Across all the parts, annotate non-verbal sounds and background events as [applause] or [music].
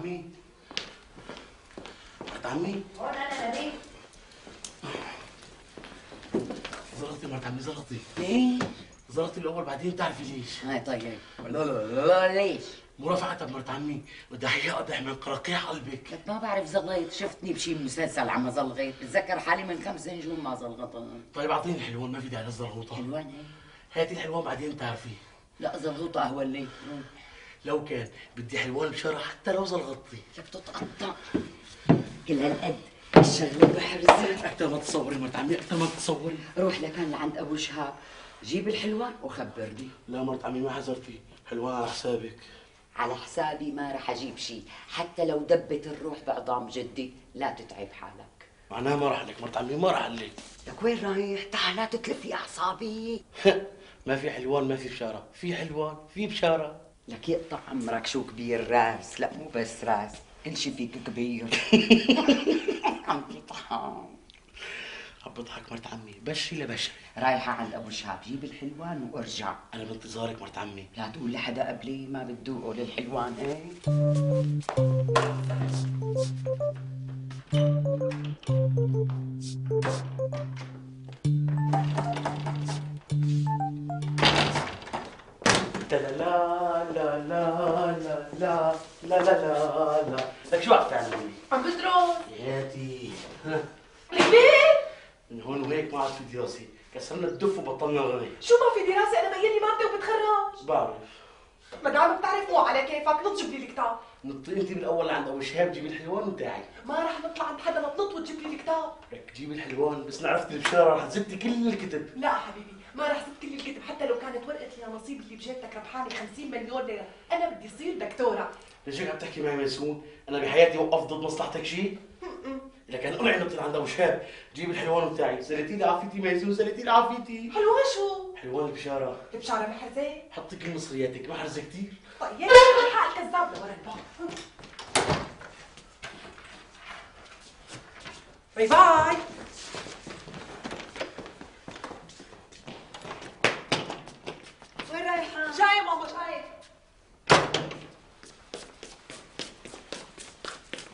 عمي مرت عمي هون أنا نبيل زلطتي مرت عمي زلطتي إيه زلطتي الأول بعدين بتعرفي ليش. هاي طيب. لا لا لا لا. ليش؟ مرافعتها بمرت عمي بدي احيي اقضح من قراقيع قلبك. ما بعرف زليت شفتني بشي مسلسل عم زلغيت بتذكر حالي من خمس نجوم ما زلغطت طيب أعطيني الحلوان ما في داعي للزلغوطه حلوان هي هاتي الحلوان بعدين بتعرفي لا زلغوطة قهوة الليل لو كان بدي حلوان بشارة حتى لو زلغطتي لك تتقطع كل هالقد الشغلة بحرزة أكثر ما تصوري مرت عمي أكثر ما تصوري. روح لكان لعند أبو شهاب. جيب الحلوان وخبرني. لا مرت عمي ما حذرتي. حلوان على حسابك. على حسابي ما رح أجيب شي حتى لو دبت الروح بعظام جدي لا تتعب حالك. معناها ما راح لك مرت عمي ما راح لك. لك وين رايح؟ تعال لا تتلف لي أعصابي. [laughs] ما في حلوان ما في بشارة. في حلوان في بشارة. لك يقطع عمرك شو كبير راس لا مو بس راس انشي فيك كبير؟ [laughs] عم تضحك عم بضحك مرت عمي بشري لبشري رايحة عند أبو شهاب جيب الحلوان وأرجع. أنا بانتظارك مرت عمي. لا تقول لحدا قبلي ما بتذوقوا للحلوان إيه؟ لا لا لا لا لا لا لا لا لا لا. لك شو عم تعملي؟ عم بدرس حياتي الكبير من هون وهيك ما عاد في دراسة. كسرنا الدف وبطلنا غني شو ما في دراسة؟ أنا ميلي مادة وبتخرج. بعرف. ما دام بتعرف مو على كيفك؟ نط جيب لي الكتاب. نطي انت بالاول لعند ابو شهاب جيبي الحلوان بتاعي ما رح نطلع عند حدا لتنط وتجيب لي الكتاب. لك جيبي الحلوان بس عرفت البشارة رح تزتي كل الكتب. لا حبيبي ما رح سيب كل الكتب حتى لو كانت ورقة يا نصيب اللي بجيبتك ربحاني 50 مليون ليرة. أنا بدي صير دكتورة. ليش هيك عم تحكي معي ميسون؟ أنا بحياتي وقفت ضد مصلحتك شيء؟ لك أنا قلعي نطي عند ابو شهاب جيب الحلوان بتاعي. سلتي لي عافيتي ميسون سلتي لي عافيتي حلوة شو؟ حلوان البشارة. بشعر محرزة؟ حطي كل مصرياتك ما حرزة كثير طيب الحق الكذاب لورا الباب. Bye bye. وين رايحة؟ جاي ماما جاي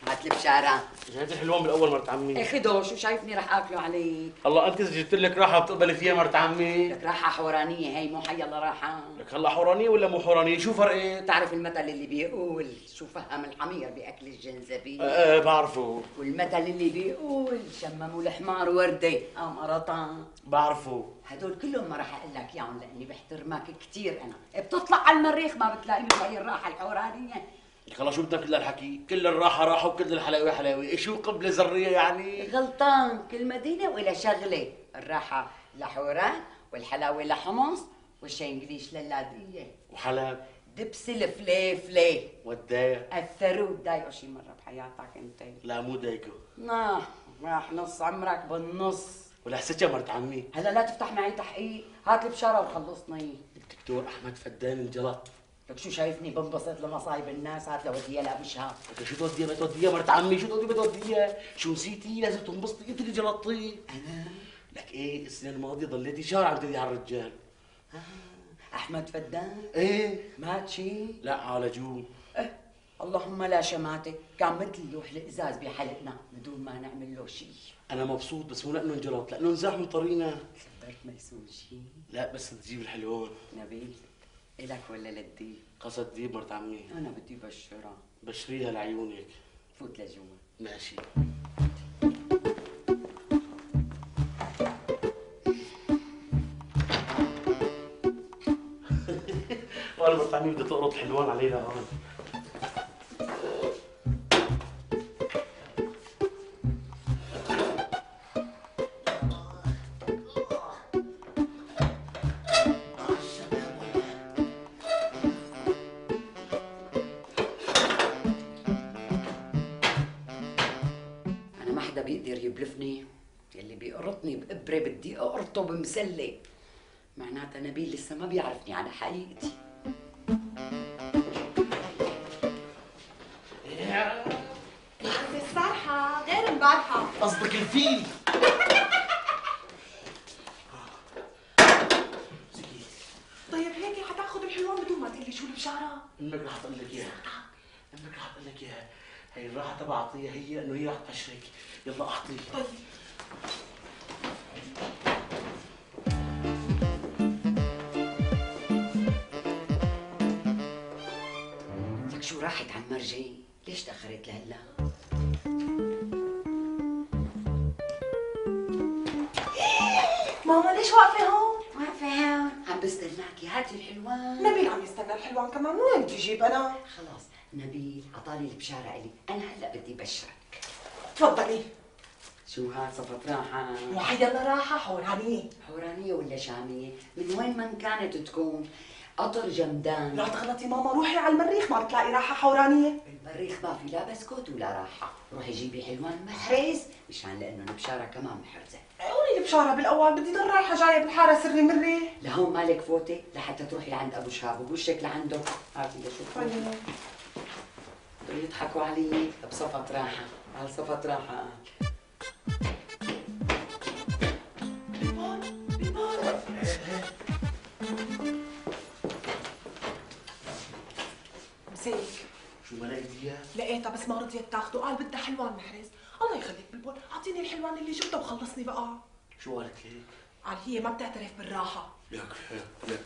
هات البشارة جهات الحلوان بالاول مرت عمي اخده شو شايفني رح آكله عليك؟ الله أنت جبت لك راحة بتقبلي فيها مرت عمي لك راحة حورانية هي مو حي الله راحة. لك هلا حورانية ولا مو حورانية؟ شو فرقت؟ بتعرف المثل اللي بيقول شو فهم الحمير بأكل الجنزبيل؟ إيه بعرفه. والمثل اللي بيقول شمموا الحمار وردة قام قرطان بعرفه. هدول كلهم ما راح أقول لك إياهم لأني بحترمك كثير أنا. بتطلع على المريخ ما بتلاقي مثل هي الراحه الحورانية. خلاص شو بدنا كل هالحكي؟ كل الراحة راحة وكل الحلاوة حلاوة، شو قبله ذريه يعني؟ غلطان. كل مدينة وإلها شغلة. الراحة لحوران والحلاوة لحمص والشنقليش للاديه وحلب؟ دبس الفليفلة. وداية؟ الثرو ضايقه شي مرة بحياتك أنت. لا مو دايكو ناه راح نص عمرك بالنص. ولا حسيت يا مرت عمي؟ هلا لا تفتح معي تحقيق. هات البشاره وخلصني. الدكتور أحمد فدان انجلط لك شو شايفني بنبسط لمصايب الناس؟ هات لوديها لابو شهاب انت شو توديها ما توديها مرت عمي شو توديها ما توديها شو نسيتي؟ لازم تنبسطي. انت اللي جلطتي. أنا؟ لك إيه السنة الماضية ضليتي شهر عم تدي على الرجال أحمد فدان. إيه. مات شي لا عالجوه إيه. اللهم لا شماتة. كان مثل لوح الازاز بحلقنا بدون ما نعمل له شيء أنا مبسوط بس مو لأنه انجلط لأنه انزاح من طريقنا. خبرت ما يسوي شيء لا بس تجيب الحلوان نبيل. إلك ولا لدي قصد تجيب مرت عمي. أنا بدي بشرها بشريها لعيونك. فوت لجوا ماشي. وأنا مرت عمي بدها تقرط الحلوان عليها هون بمسلة معناتها نبيل لسه ما بيعرفني على حقيقتي. عند السرحة غير امبارحة قصدك الفيل. طيب هيك حتاخذ الحلوان بدون ما تقلي شو البشارة؟ أمك رح تقول لك إياها. بدك أحط لك إياها. هي تبع اعطيها هي إنه هي رح تفشلك ماما ليش واقفة هون؟ ما فهم عم بستناكي. هاتي الحلوان. نبيل عم يستنى الحلوان كمان. من وين بدي أجيب أنا؟ خلاص نبيل عطاني البشارة إلي. أنا هلأ بدي بشرك. تفضلي. شو هاد صفت راحة؟ مو حيلا راحة حورانية. حورانية ولا شامية؟ من وين ما كانت تكون قطر جمدان. لا تغلطي ماما روحي على المريخ ما بتلاقي راحة حورانية. المريخ ما في لا بسكوت ولا راحة. روحي جيبي حلوان محرز مشان لأنه البشارة كمان محرزة. قولي البشاره بالاول بدي ضل رايحة جاية بالحارة سري مري. لهون مالك فوتي لحتى تروحي لعند أبو شهاب وبوشك لعنده. هاتي لشوف طيب. يضحكوا علي بصفة راحة على صفة راحة. لقيتها بس ما رضيت تاخده قال بدها حلوان محرز. الله يخليك بالبول. أعطيني الحلوان اللي جبته وخلصني بقى. شو قالت لك؟ قال هي ما بتعترف بالراحة. لك لك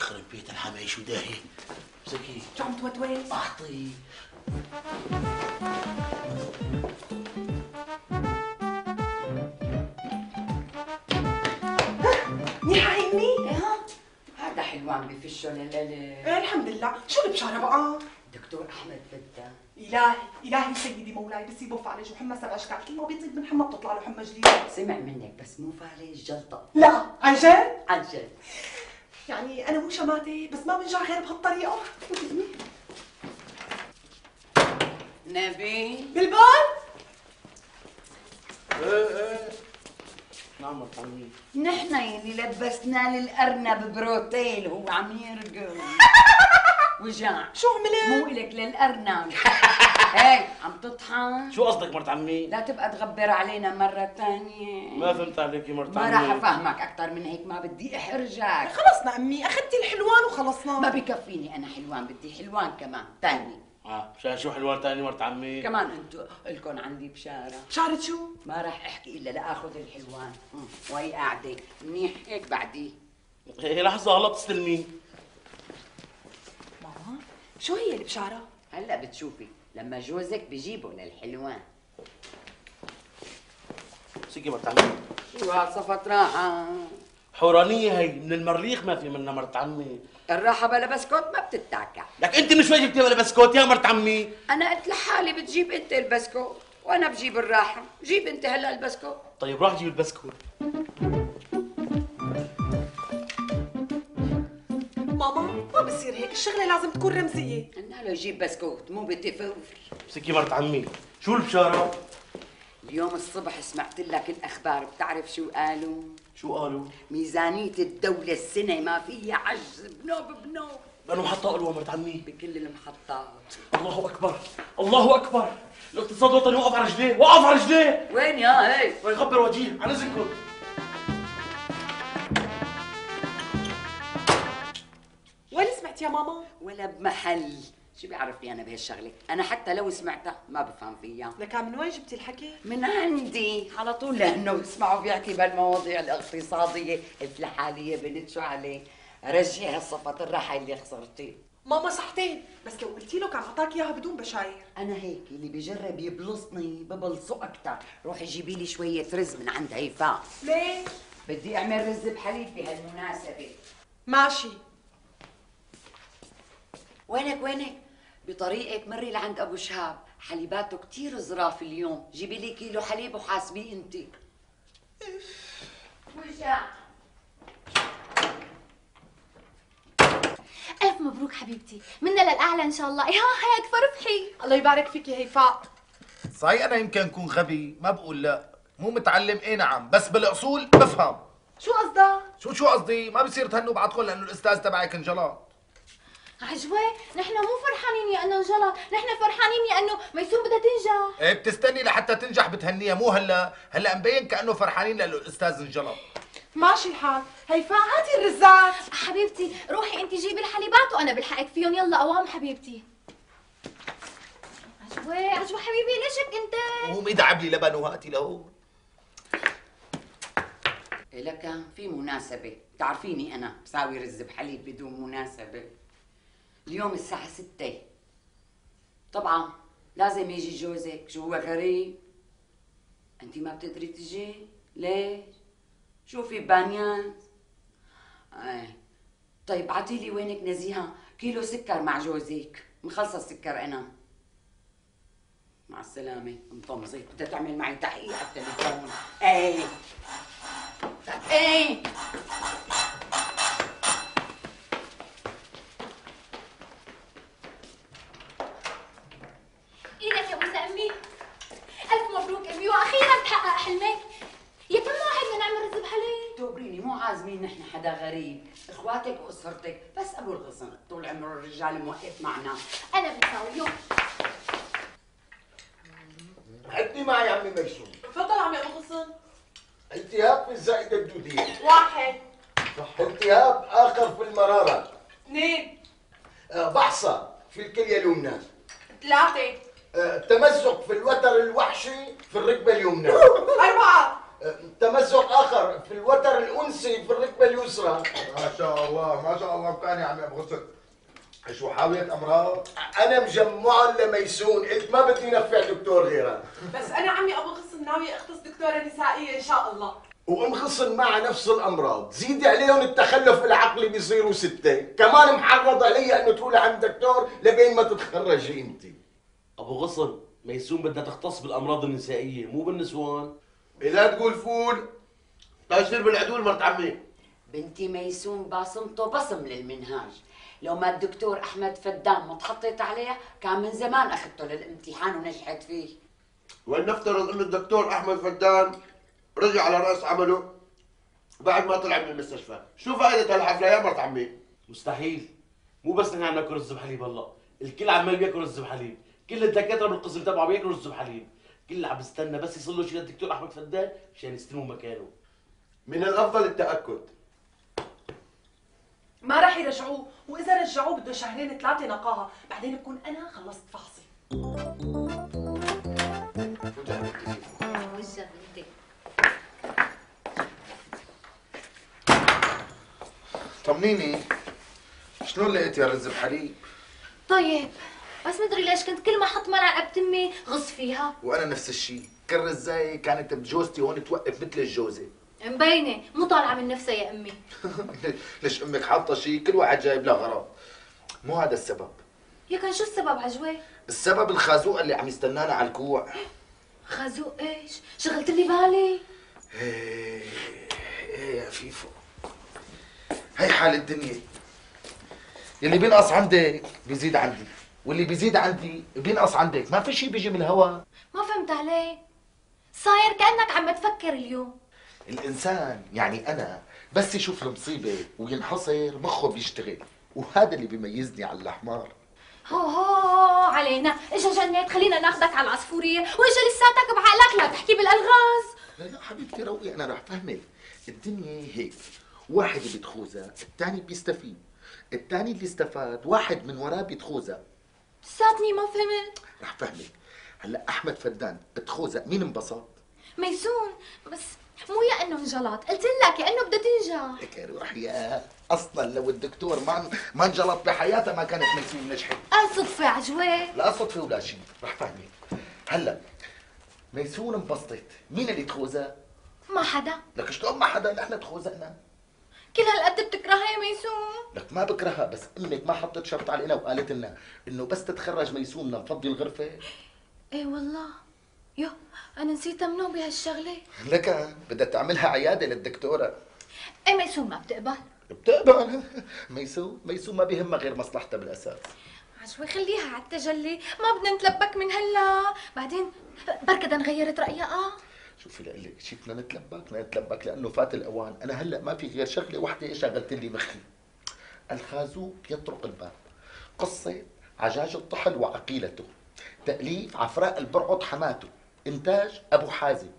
يخرب بيت الحماي شو داهي زكي. شو عم توتوس أعطي. منيحه هي امي إيه؟ ها هذا حلوان بفشه للالف إيه الحمد لله. شو البشاره بقى؟ دكتور أحمد فتا إلهي إلهي سيدي مولاي بس يبو فعلج وحمى سبع اشكال كل ما بيطيب من حمى بتطلع له حمى جديده سمع منك بس مو فالج جلطة. لا عن جد؟ عن جد. يعني أنا مو شماتة بس ما بنجع غير بهالطريقة. نبي. بالبال إيه إيه. نعم عمي نحن يلي لبسنا للأرنب بروتيل هو عم يرقص. وجع شو عملت؟ مو إلك للأرنب. [laughs] هيك عم تطحن. شو قصدك مرت عمي؟ لا تبقى تغبر علينا مرة تانية. ما فهمت عليك يا مرت ما عمي. راح أفهمك أكثر من هيك ما بدي أحرجك. خلصنا امي أخذتي الحلوان وخلصنا. ما بكفيني أنا حلوان بدي حلوان كمان تاني. آه مشان شو حلوان تاني مرت عمي؟ كمان أنتو الكم عندي بشارة. شعرت شو؟ ما راح أحكي إلا لآخذ الحلوان. وهي قاعدة. منيح؟ هيك بعدي. هي لحظة هلا بتستلمي شو هي البشارة؟ هلا بتشوفي لما جوزك بجيبه للحلوان. سكي مرت عمي شو هالصفت راحة؟ حورانية هي من المريخ ما في منها مرت عمي. الراحة بلا بسكوت ما بتتاكع. لك انت من شوي جبتي ولا بسكوت يا مرت عمي. أنا قلت لحالي بتجيب انت البسكوت وأنا بجيب الراحة. جيب انت هلا البسكوت. طيب روح جيب البسكوت. بصير هيك؟ الشغلة لازم تكون رمزية. قلنا له يجيب بسكوت مو بتفور سكي مرت عمي. شو البشارة؟ اليوم الصبح سمعت لك الأخبار بتعرف شو قالوا؟ شو قالوا؟ ميزانية الدولة السنة ما فيها عجز بنوب بنوب. لأنه محطة قالوا مرت عمي. بكل المحطات. الله أكبر الله أكبر. الاقتصاد الوطني وقف على رجليه وقف على رجليه. وين يا هي ويخبر وجيه عن اذنكم يا ماما؟ ولا بمحل. شو بيعرفني أنا بهالشغلة؟ أنا حتى لو سمعتها ما بفهم فيها. لكان من وين جبتي الحكي؟ من عندي. على طول لأنه بسمعوا بيحكي بالمواضيع الاقتصادية قلت لحالي يا بنت شو عليه رجعي هالصفة الراحة اللي خسرتي. ماما صحتين بس لو قلتي له كان أعطاك إياها بدون بشاير. أنا هيك اللي بجرب يبلصني ببلصه أكثر روحي جيبي لي شوية رز من عند هيفاء. ليه بدي أعمل رز بحليب بهالمناسبة. ماشي. وينك وينك؟ بطريقك مري لعند أبو شهاب. حليباته كتير ظراف اليوم. جيبي لي كيلو حليب وحاسبيه انت وجع ألف مبروك حبيبتي. منا للأعلى إن شاء الله. يا هيك فرفحي الله يبارك فيكي هيفاء. صحيح أنا يمكن أكون غبي. ما بقول لا. مو متعلم. إيه نعم. بس بالأصول بفهم. شو قصدك؟ شو شو قصدي؟ ما بصير تهنوا بعضكم لأنه الأستاذ تبعك انجلط عجوة نحن مو فرحانين يا أنه انجلط. نحن فرحانين يا أنه ميسون بدها تنجح. إيه بتستني لحتى تنجح بتهنيها. مو هلا هلا مبين كأنه فرحانين لأنه الأستاذ انجلط. ماشي الحال. هيفاء هاتي الرزات. حبيبتي روحي أنت جيبي الحليبات وأنا بلحقك فيهم. يلا قوام حبيبتي. عجوة عجوة حبيبي ليشك أنت؟ قومي دعب لي لبن وهاتي لهون لك في مناسبة. تعرفيني أنا بساوي رز بحليب بدون مناسبة. اليوم الساعة ستة. طبعا لازم يجي جوزك شو هو غريب؟ أنت ما بتقدري تجي؟ ليش؟ شوفي بانيان. آه. طيب عطيلي وينك نزيهة؟ كيلو سكر مع جوزك. مخلصة السكر أنا. مع السلامة. مطمزة بدها تعمل معي تحقيق على التليفون. إيه. إيه إيدك يا بوسة امي الف مبروك امي وأخيرا تحقق حلمك يا كم واحد بدنا نعمل رز بحليب تقبريني مو عازمين نحن حدا غريب. إخواتك وأسرتك بس أبو الغصن طول عمره الرجال موقف معنا. أنا بساوي يوم. عدي معي عمي ميسون تفضل عمي أبو غصن التهاب في الزائدة الدودية. واحد. التهاب آخر في المرارة. اثنين. آه، بعصة في الكلية اليمنى. ثلاثة. آه، تمزق في الوتر الوحشي في الركبة اليمنى. أربعة. آه، تمزق آخر في الوتر الأنسي في الركبة اليسرى. ما شاء الله ما شاء الله. كان يا عمي أبو غصن شو حاوية أمراض؟ أنا مجمعهم لميسون. قلت ما بدي نفع دكتور غيرها بس أنا عمي أبو غصن ناوي أختص دكتورة نسائية إن شاء الله. ومخصن معها نفس الأمراض. زيدي عليهم التخلف العقلي بيصيروا ستة. كمان محرض علي أنه تروحي عند دكتور لبين ما تتخرجي انت. أبو غصن ميسون بدها تختص بالأمراض النسائية مو بالنسوان. إذا تقول فول تشتري بالعدول مرت عمي. بنتي ميسون باصمته بصم للمنهاج. لو ما الدكتور أحمد فدان ما تحطيت عليه كان من زمان أخذته للامتحان ونجحت فيه. ولنفترض إنه الدكتور أحمد فدان رجع على رأس عمله بعد ما طلع من المستشفى. شو فائدة هالحفله يا مرت عمي؟ مستحيل. مو بس نحن عم ناكل رز بحليب هلا الكل عمال بياكل رز بحليب كل الدكاترة بالقسم تبعه بياكلوا رز بحليب كل عم بستنى بس يصير له شيء للدكتور أحمد فدان مشان يستلموا مكانه. من الأفضل التأكد. ما راح يرجعوه وإذا رجعوه بده شهرين ثلاثة نقاهة بعدين بكون أنا خلصت فحصي. طمنيني شلون لقيتي الرز بحليب طيب بس مدري ليش كنت كل ما أحط أبت أمي غص فيها. وأنا نفس الشيء كل رزاية كانت بجوزتي هون توقف مثل الجوزة؟ مبينة. مو طالعة من نفسها يا أمي. [laughs] ليش أمك حاطة شيء كل واحد جايب له غرض؟ مو هذا السبب. يا كان شو السبب عجوة؟ السبب الخازوقه اللي عم يستنانا على الكوع. خازوق إيش؟ شغلت لي بالي. إيه إيه يا فيفو. هي حال الدنيا. اللي بينقص عندك بيزيد عندي. واللي بيزيد عندي بينقص عندك. ما في شيء بيجي من الهوا. ما فهمت عليه. صاير كأنك عم تفكر اليوم. الإنسان يعني أنا بس يشوف المصيبة وينحصر مخه بيشتغل. وهذا اللي بيميزني على الاحمر هو هو علينا. إجا جنات خلينا ناخدك على العصفورية. وإجا لساتك بعقلك لا تحكي بالألغاز. لا يا حبيبتي روقي أنا رح فهمك. الدنيا هيك. واحد بيتخوزها الثاني بيستفيد. الثاني اللي استفاد واحد من وراه بيتخوزها لساتني ما فهمت. رح فهمك. هلا أحمد فدان بتخوزها مين انبسط؟ ميسون بس مو يا إنه انجلط قلت لك يا إنه بدها تنجح. لك روح يا. أصلا لو الدكتور ما ما انجلط بحياتها ما كانت ميسون نجحت. قال صدفة عجوة لا صدفة ولا شيء رح فهمك. هلا ميسون انبسطت مين اللي تخوزها ما حدا. لك شلون ما حدا نحن تخوزقنا. كل هالقد بتكرهها يا ميسون؟ لك ما بكرهها بس أمك ما حطت شرط علينا وقالت لنا إنه بس تتخرج بدنا نفضي الغرفة. إيه والله. يو أنا نسيت امنه بهالشغلة. لك بدها تعملها عيادة للدكتورة. إيه ميسون ما بتقبل؟ بتقبل. [laughs] ميسون ميسون ما بيهمها غير مصلحتها بالأساس. عجوة خليها على التجلي. ما بدنا نتلبك من هلا. بعدين بركة غيرت رأيها. شوفي لك شي بدنا نتلبك بدنا نتلبك لأنه فات الأوان. أنا هلأ ما في غير شغلة وحدة شغلت لي مخي. الخازوق يطرق الباب. قصة عجاج الطحل وعقيلته. تأليف عفراء البرعط حماته. إنتاج أبو حازم.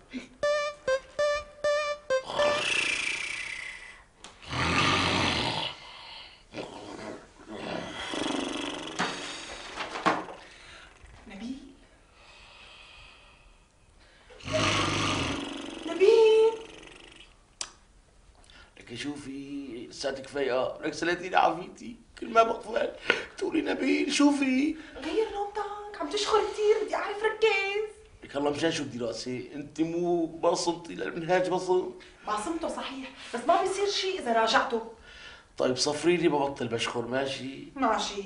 سلاتيني عافيتي كل ما بغفل تقولي نبيل شوفي. غير نومتك. عم تشخر كثير بدي أعرف ركز. لك الله مشان شو بدي رأسي. أنت مو بصمتي للمنهاج بصم. بعصمته صحيح. بس ما بيصير شيء إذا راجعته. طيب صفري لي ببطل بشخر. ماشي. ماشي.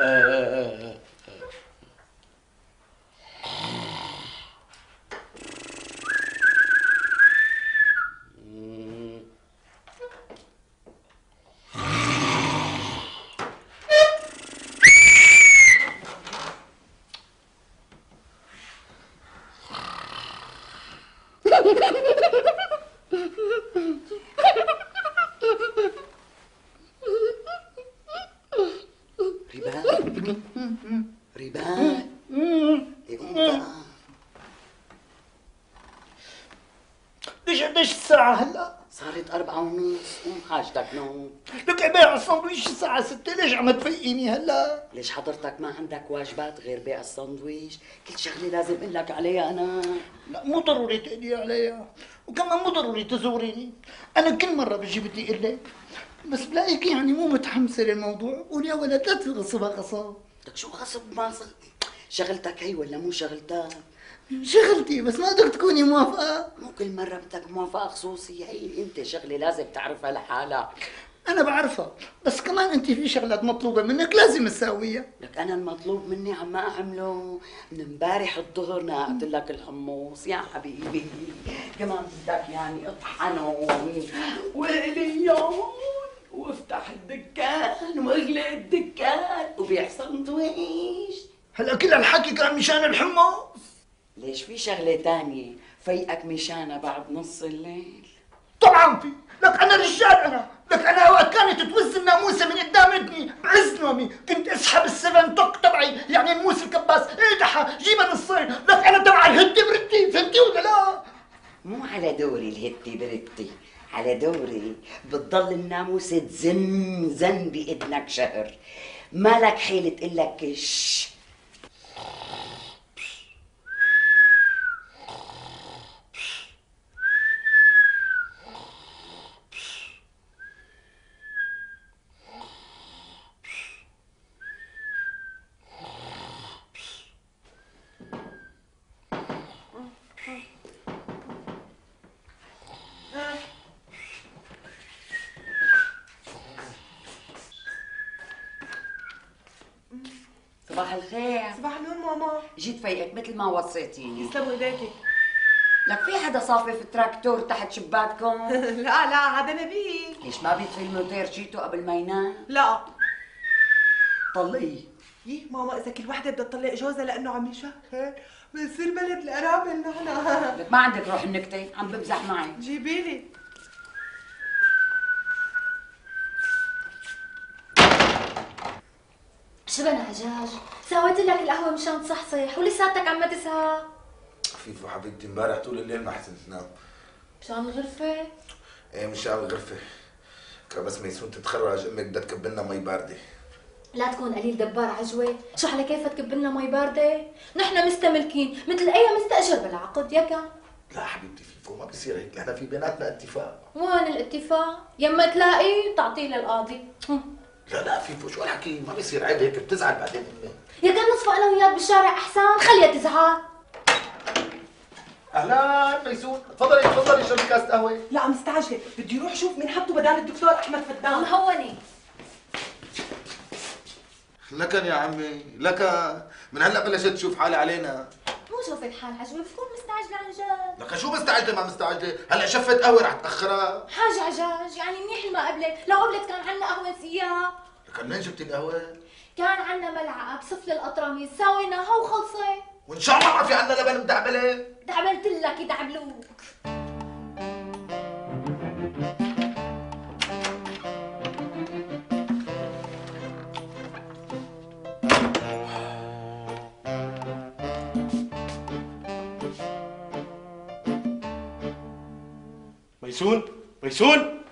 آه آه آه. بقى ليش قديش الساعة هلا؟ صارت أربعة ونص قوم حاجتك نوم لك بيع السندويش الساعة 6 ليش عم تفيقيني هلا؟ ليش حضرتك ما عندك واجبات غير بيع الساندويش؟ كل شغلة لازم أقول لك عليها أنا. لا مو ضروري تقولي عليها. وكمان مو ضروري تزوريني. أنا كل مرة بجي بدي أقول لك بس بلاقيك يعني مو متحمسة للموضوع قول يا ولد لا تغصبها غصب لك شو غصب ما شغلتك هي ولا مو شغلتك؟ شغلتي بس ما بدك تكوني موافقة. مو كل مرة بدك موافقة خصوصية هي أنت شغلة لازم تعرفها لحالك. أنا بعرفها بس كمان أنت في شغلات مطلوبة منك لازم تساويها. لك أنا المطلوب مني عم ما أعمله من امبارح الظهر نقعت لك الحمص. يا حبيبي كمان بدك يعني أطحنهم. واقليهم وافتح الدكان واغلق الدكان وبيع سندويش هلا كل هالحكي كان مشان الحمص. ليش في شغلة تانية؟ فيقك مشانها بعد نص الليل. طبعا في. لك أنا رجال أنا. لك أنا أوقات كانت توز الناموسة من قدام ابني بعز نومي كنت أسحب السفن توك تبعي. يعني الناموس الكباس. اقدحها جيبها الصير لك أنا تبع الهدي بردي فهمتي ولا لا؟ مو على دوري الهتي برتي. على دوري بتضل الناموسة تزن زن بإذنك شهر. مالك حيلة تقلك كش صباح الخير. صباح النور ماما. جيت فيقك مثل ما وصيتيني يسلموا إيديكي. لك في حدا صافي في التراكتور تحت شباككم؟ [laughs] لا لا هذا نبيل. ليش ما بيطفي الموتور شيتو قبل ما ينام؟ لا. طلقيه يي ماما إذا كل وحدة بدها تطلق جوزها لأنه عم يشهر. بنصير بلد القرابه نحن لك ما عندك روح النكتة عم بمزح معي. جيبي لي شبنا عجاج سويت لك القهوة مشان تصحصح. ولساتك عم تسهى فيفو حبيبتي امبارح طول الليل ما حسنت تنام. مشان الغرفة؟ إيه مش عامل غرفة كان بس ميسون تتخرج أمك بدها تكب لنا مي باردة. لا تكون قليل دبار عجوة. شو على كيفك تكب لنا مي باردة؟ نحن مستملكين مثل أي مستأجر بالعقد. يا كان لا حبيبتي فيفو ما بصير هيك. نحن في بيناتنا اتفاق. وين الاتفاق؟ يما تلاقي تعطيه للقاضي. لا لا فيفو شو هالحكي؟ ما بصير عيب هيك بتزعل بعدين أمي. يا كان نصفى أنا وياك بالشارع أحسن؟ خليها تزعل أهلا ميسون تفضلي تفضلي شربي كاسة قهوة. لا مستعجلة. بدي أروح شوف مين حطه بدال الدكتور أحمد فدان مهوني لكن يا عمي لك من هلأ بلشت تشوف حالي علينا. مو شوف الحال عجوة بتكون مستعجلة عن جد. لك شو مستعجلة؟ ما مستعجلة. هلأ شفت قهوة رح تأخرها. حاجة عجاج يعني منيح ما قبلت لو قبلت كان عنا قهوة اياها لك منين جبتي القهوة؟ كان عنا ملعقة بصف القطرمي ساويناها وخلصت وإن شاء الله ما في عندنا لبن مدعبلة. دعبلت لك يدعبلوك. ميسون ميسون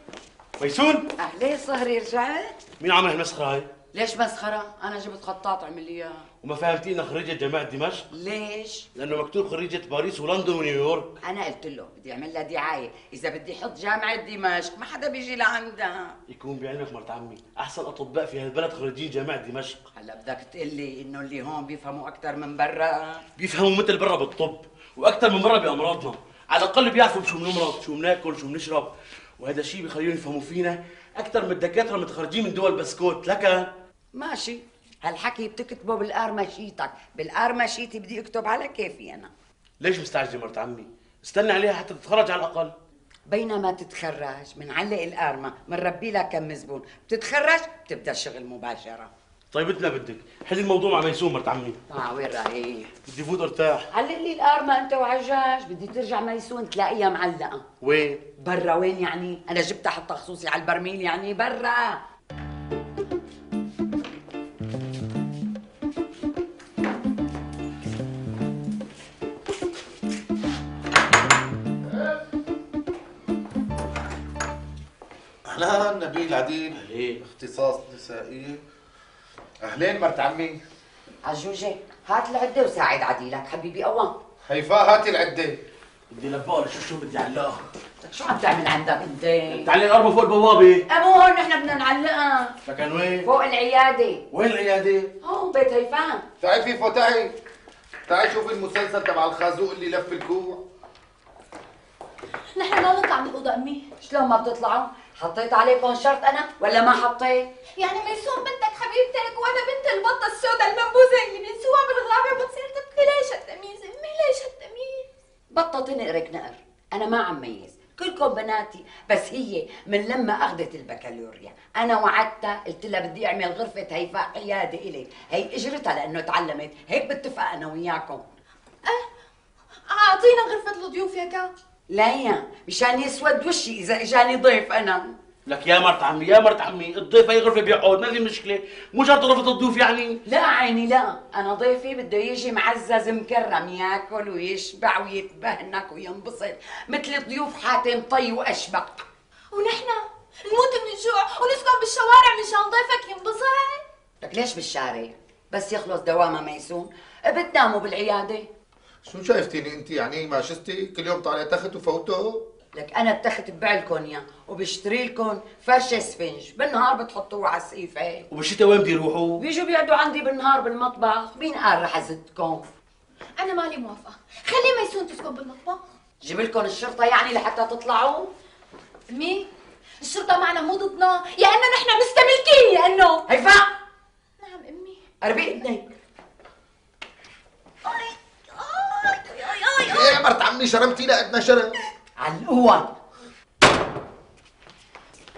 ميسون. أهلين صهري رجعت؟ مين عمل هالمسخرة هاي؟ ليش مسخره أنا جبت خطاط عمل لي إياها. وما فهمتينا خريجة جامعة دمشق؟ ليش؟ لأنه مكتوب خريجة باريس ولندن ونيويورك. أنا قلت له بدي أعمل لها دعاية. إذا بدي أحط جامعة دمشق ما حدا بيجي لعندها. يكون بعلمك مرت عمي. أحسن أطباء في هالبلد خريجين جامعة دمشق. هلا بدك تقول لي إنه اللي هون بيفهموا أكثر من برا؟ بيفهموا مثل برا بالطب وأكثر من مرة بأمراضنا على الأقل بيعرفوا شو بنمرض شو بناكل شو بنشرب. وهذا الشيء بيخليهم يفهموا فينا أكثر من الدكاترة المتخرجين من دول بسكوت. لك؟ ماشي. هالحكي بتكتبه بالارمشيتك بالارمشيتي بدي اكتب على كيفي أنا. ليش مستعجلة مرت عمي؟ استنى عليها حتى تتخرج على الأقل. بينما تتخرج بنعلق القارمة بنربي لها كم زبون. بتتخرج؟ بتبدأ الشغل مباشرة. طيب مثل ما بدك. حل الموضوع مع ميسون مرت عمي. آه وين رايح؟ بدي فوت أرتاح. علق لي القارمة أنت وعجاج. بدي ترجع ميسون تلاقيها معلقة. وين؟ برا. وين يعني؟ أنا جبتها حتى خصوصي على البرميل يعني برا. أهلا نبيل عديل أهلين. اختصاص نسائي. أهلين مرت عمي. عجوجة هات العدة وساعد عديلك حبيبي أوان هيفاء هاتي العدة. بدي لبقها شو شو بدي علقها شو عم تعمل عندك أنت؟ تعالي الأربعة فوق البوابة. أمو هون نحن بدنا نعلقها. لكن وين؟ فوق العيادة. وين العيادة؟ هون بيت هيفان تعي فيفو تعي تعي شوفي المسلسل تبع الخازوق اللي لف الكوع نحن ما نطلع من الأوضة أمي. شلون ما بتطلعوا؟ حطيت عليكم شرط أنا ولا ما حطيت؟ يعني ميسون بنتك حبيبتك وأنا بنت البطة السوداء المنبوذة اللي بينسوها بالغابة وبتصير تبكي. ليش هالتمييز امي ليش هالتمييز بطة نقرك نقر. أنا ما عم ميز. كلكم بناتي. بس هي من لما أخذت البكالوريا. أنا وعدتها قلت لها بدي أعمل غرفة هيفاء عيادة إلي هي إجرتها لأنه تعلمت. هيك بتفق أنا وياكم. أعطينا غرفة الضيوف يا كا. لا يا. مشان يسود وشي إذا إجاني ضيف أنا. لك يا مرت عمي يا مرت عمي الضيف اي غرفه بيقعد ما في مشكلة. مو شرط غرفه الضيوف يعني؟ لا عيني لا. أنا ضيفي بده يجي معزز مكرم ياكل ويشبع ويتبهنك وينبسط مثل ضيوف حاتم طي وأشبك ونحن نموت من الجوع ونسكن بالشوارع مشان ضيفك ينبسط؟ لك ليش بالشارع؟ بس يخلص دوامه ميسون بتناموا بالعيادة. شو شايفتيني انت يعني ما شستي كل يوم طالع تخت وفوته لك أنا اتخت ببيعلكم يا وبشتري لكم فرشه سفنج بالنهار بتحطوه على السقيفه وبالشتاء وين بدي يروحوا؟ بيجوا بيقعدوا عندي بالنهار بالمطبخ مين قال رح أزتكم؟ أنا مالي موافقة. خلي ميسون تسكن بالمطبخ. جيب لكم الشرطة يعني لحتى تطلعوا؟ امي الشرطة معنا مو ضدنا. يا إنه نحن مستملكين يا إنه. هيفاء نعم أمي. قربي اذنك يا مرت عمي شرمتي لقدنا شرم على القوة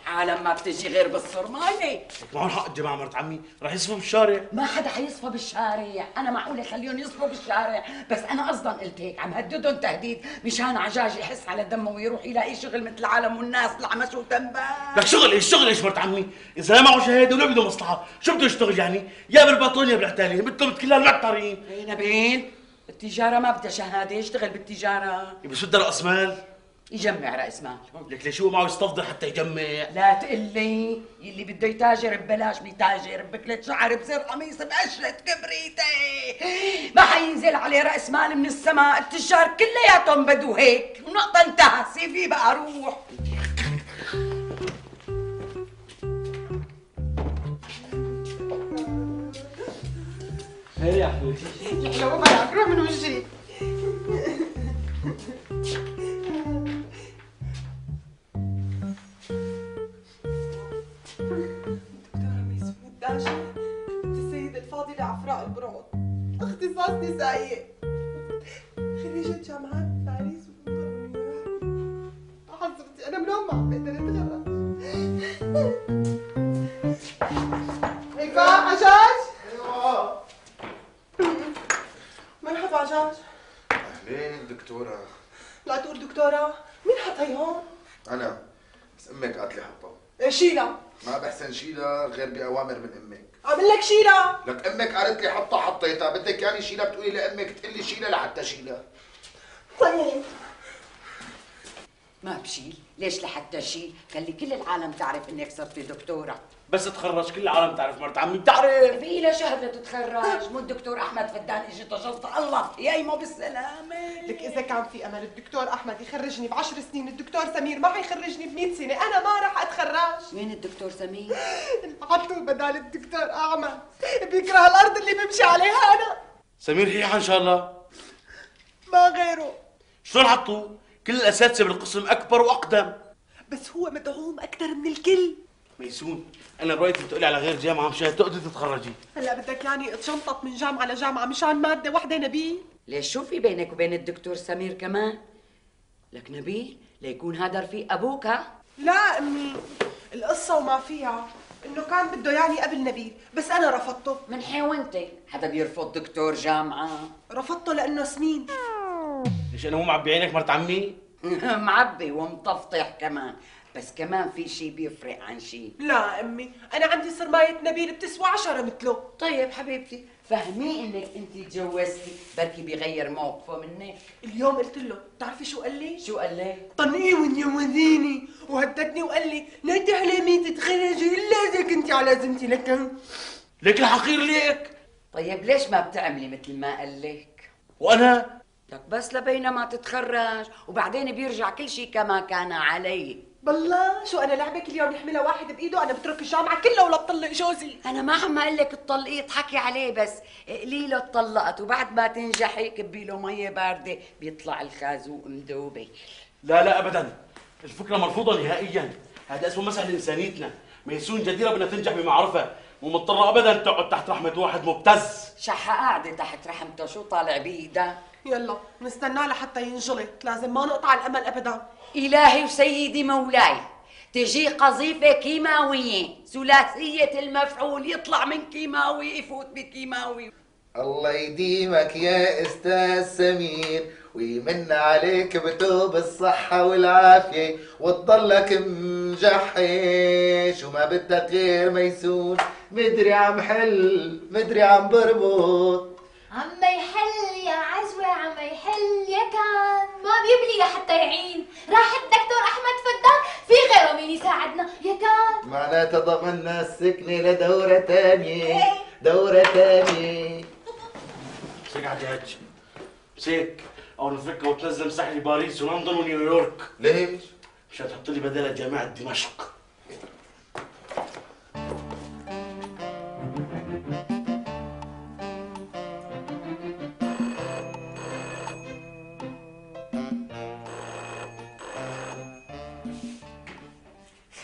عالم ما بتجي غير بالصرمايه لك معهم حق الجماعه مرت عمي رح يصفوا بالشارع. ما حدا حيصفى بالشارع. أنا معقول اخليهم يصفوا بالشارع. بس أنا أصلا قلت هيك عم هددهم تهديد مشان عجاج يحس على دمه ويروح يلاقي شغل مثل العالم والناس العمش وتنبال لك شغل إيش؟ شغل إيش مرت عمي؟ إذا لا معه شهادة ولا بده مصلحة، شو بده يشتغل يعني؟ يا بالباطون يا بالاعتالي، مثلهم كلها المعترين، اي نبيل التجارة ما بدها شهادة يشتغل بالتجارة. بس بدها رأس مال، يجمع رأس مال. لك ليش هو معه يستفضل حتى يجمع؟ لا تقول لي يلي بده يتاجر ببلاش بيتاجر بكلة شعر بزر قميص بقشرة كبريتة. ما حينزل عليه رأس مال من السماء التجار كلياتهم بدو هيك. ونقطة انتهى سيفي بقى روح. خير يا حبيبتي لو ما روح من وجهي دكتورة ميسون الداشة السيدة الفاضلة عفراء البرود اختصاص نسائية خريجة جامعات باريس حضرتي أنا من ما عم بقدر أتغرب هيفاء عجاج مرحبا عجاج اهلين دكتورة لا تقول دكتورة مين حط هي هون؟ أنا بس أمك قالت لي حطها إيه شيلة ما بحسن شيلها غير باوامر من أمك عامل لك شيلة لك أمك قالت لي حطها حطيتها بدك يعني شيلها بتقولي لامك تقول لي شيلها لحتى شيلها طيب ما بشيل؟ ليش لحتى شيل؟ خلي كل العالم تعرف إنك صرتي دكتورة. بس تخرج كل العالم تعرف مرت عمي بتعرف؟ بقي لها شهر لتتخرج مو الدكتور أحمد فدان اجى تشرط الله يا إيمو بالسلامة. لك إذا كان في أمل الدكتور أحمد يخرجني بعشر سنين الدكتور سمير ما حيخرجني ب سنة. أنا ما راح أتخرج. وين الدكتور سمير؟ [gasps] حطوا بدال الدكتور احمد بيكره الأرض اللي بمشي عليها أنا. سمير هي إن شاء الله؟ ما غيره. شلون حطوه؟ كل الأساتذة بالقسم أكبر وأقدم. بس هو مدعوم أكثر من الكل. ميسون أنا برأيك تقولي على غير جامعة مشان تقدري تتخرجي. هلا بدك يعني اتشنطط من جامعة لجامعة مشان مادة وحدة نبيل ليش شو في بينك وبين الدكتور سمير كمان؟ لك نبيل ليكون هذا رفيق أبوك ها؟ لا أمي. القصة وما فيها. إنه كان بده يعني قبل نبيل بس أنا رفضته. من حيوانتك حدا بيرفض دكتور جامعة. رفضته لأنه سمين ليش أنا مو معبي عينك مرت عمي. [laughs] معبي ومطفطح كمان. بس كمان في شيء بيفرق عن شيء لا أمي أنا عندي صرمايه نبيل بتسوى عشرة مثله. طيب حبيبتي فهميه إنك انت تجوزتي. بركي بيغير موقفه منك. اليوم قلت له بتعرفي شو قال لي؟ شو قال لك طنقيه وجوزيني وهددني وقال لي لا تحلمي تتخرجي إلا إذا كنتي على ذمتي لك. ليك الحقير ليك. طيب ليش ما بتعملي مثل ما قال لك؟ وأنا لك بس لبينما تتخرج وبعدين بيرجع كل شيء كما كان عليه. بالله شو أنا لعبك اليوم يحملها واحد بإيده؟ أنا بترك الجامعة كلها ولا بطلق جوزي. أنا ما عم أقول لك تطلقيه تحكي عليه بس. قلي له اتطلقت وبعد ما تنجحي كبي له مية باردة بيطلع الخازوق مذوبة. لا لا ابدا. الفكرة مرفوضة نهائيا. هذا اسمه مسألة إنسانيتنا. ميسون جديرة بدها تنجح بمعرفة. مو مضطرة ابدا تقعد تحت رحمة واحد مبتز. شحة قاعدة تحت رحمته شو طالع بإيده يلا نستناه لحتى ينجلط لازم ما نقطع الأمل ابدا. إلهي وسيدي مولاي تجي قذيفة كيماوية ثلاثية المفعول يطلع من كيماوي يفوت بكيماوي. الله يديمك يا أستاذ سمير. ويمن عليك بتوب الصحة والعافية وتضلك مجحش وما بدك غير ميسون مدري عم حل مدري عم بربط. عم يحل يا عجوة عم يحل يا كان. ما بيبلي لحتى يعين. راح الدكتور أحمد فدان في غيره مين يساعدنا؟ يا كان. معناتها ضمنا السكنة لدورة تانية. دورة تانية. مسك حجاج مسك أو نفك وتنزل مسح لي باريس ولندن ونيويورك. ليش؟ مشان تحط لي بدالة جامعة دمشق.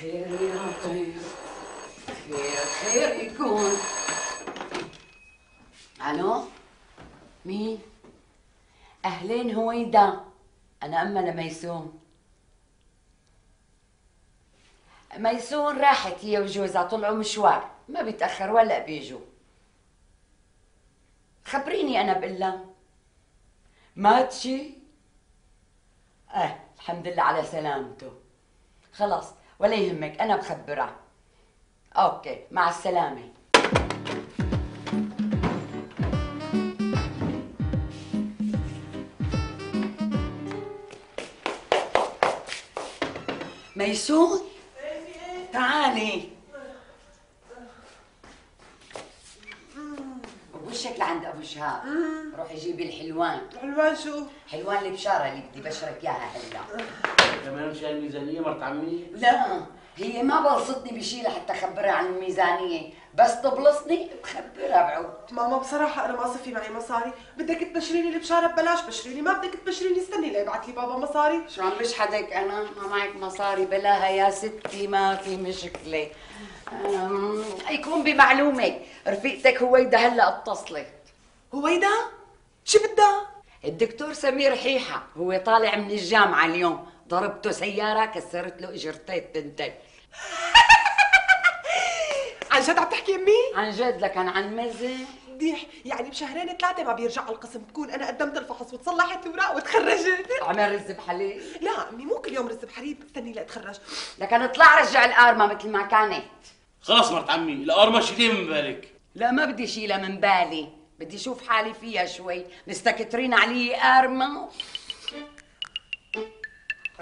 خير يا طير خير خير يكون. ألو؟ مين؟ أهلين هويدا أنا أما لميسون. ميسون راحت هي وجوزها طلعوا مشوار. ما بيتأخر ولا بيجوا. خبريني أنا بالله. ماتشي. آه الحمد لله على سلامته. خلاص ولا يهمك أنا بخبرها. أوكي مع السلامة. ميسون تعالي. وشك لعند أبو شهاب. روحي جيبي الحلوان. حلوان شو؟ حلوان البشارة اللي بدي بشرك إياها هلا. كمان مشان الميزانية مرت عمي؟ لا هي ما بلصتني بشي لحتى أخبرها عن الميزانية. بس تبلصني بخبرها بعود. ماما بصراحة أنا ما صفي معي مصاري، بدك تبشريني البشارة؟ ببلاش بشريني، ما بدك تبشريني؟ استني ليبعت لي بابا مصاري. شو عم بشحدك أنا؟ ما معك مصاري بلاها يا ستي ما في مشكلة. أم، يكون بمعلومك رفيقتك هويدا هلأ اتصلت. هويدا؟ شو بدها؟ الدكتور سمير حيحة هو طالع من الجامعة اليوم. ضربته سيارة كسرت له إجرتين تنتين. [laughs] عن جد عم تحكي أمي؟ عن جد لكن عن مزح ديح يعني بشهرين ثلاثة ما بيرجع على القسم بكون أنا قدمت الفحص وتصلحت الأوراق وتخرجت. عمل رز بحليب. لا أمي مو كل يوم رز بحليب استني لأتخرج. لكن اطلع رجع القارمة مثل ما كانت. خلاص مرت عمي القرمة شيليها من بالك؟ لا ما بدي شيلها من بالي. بدي أشوف حالي فيها شوي. مستكترين علي قارمة.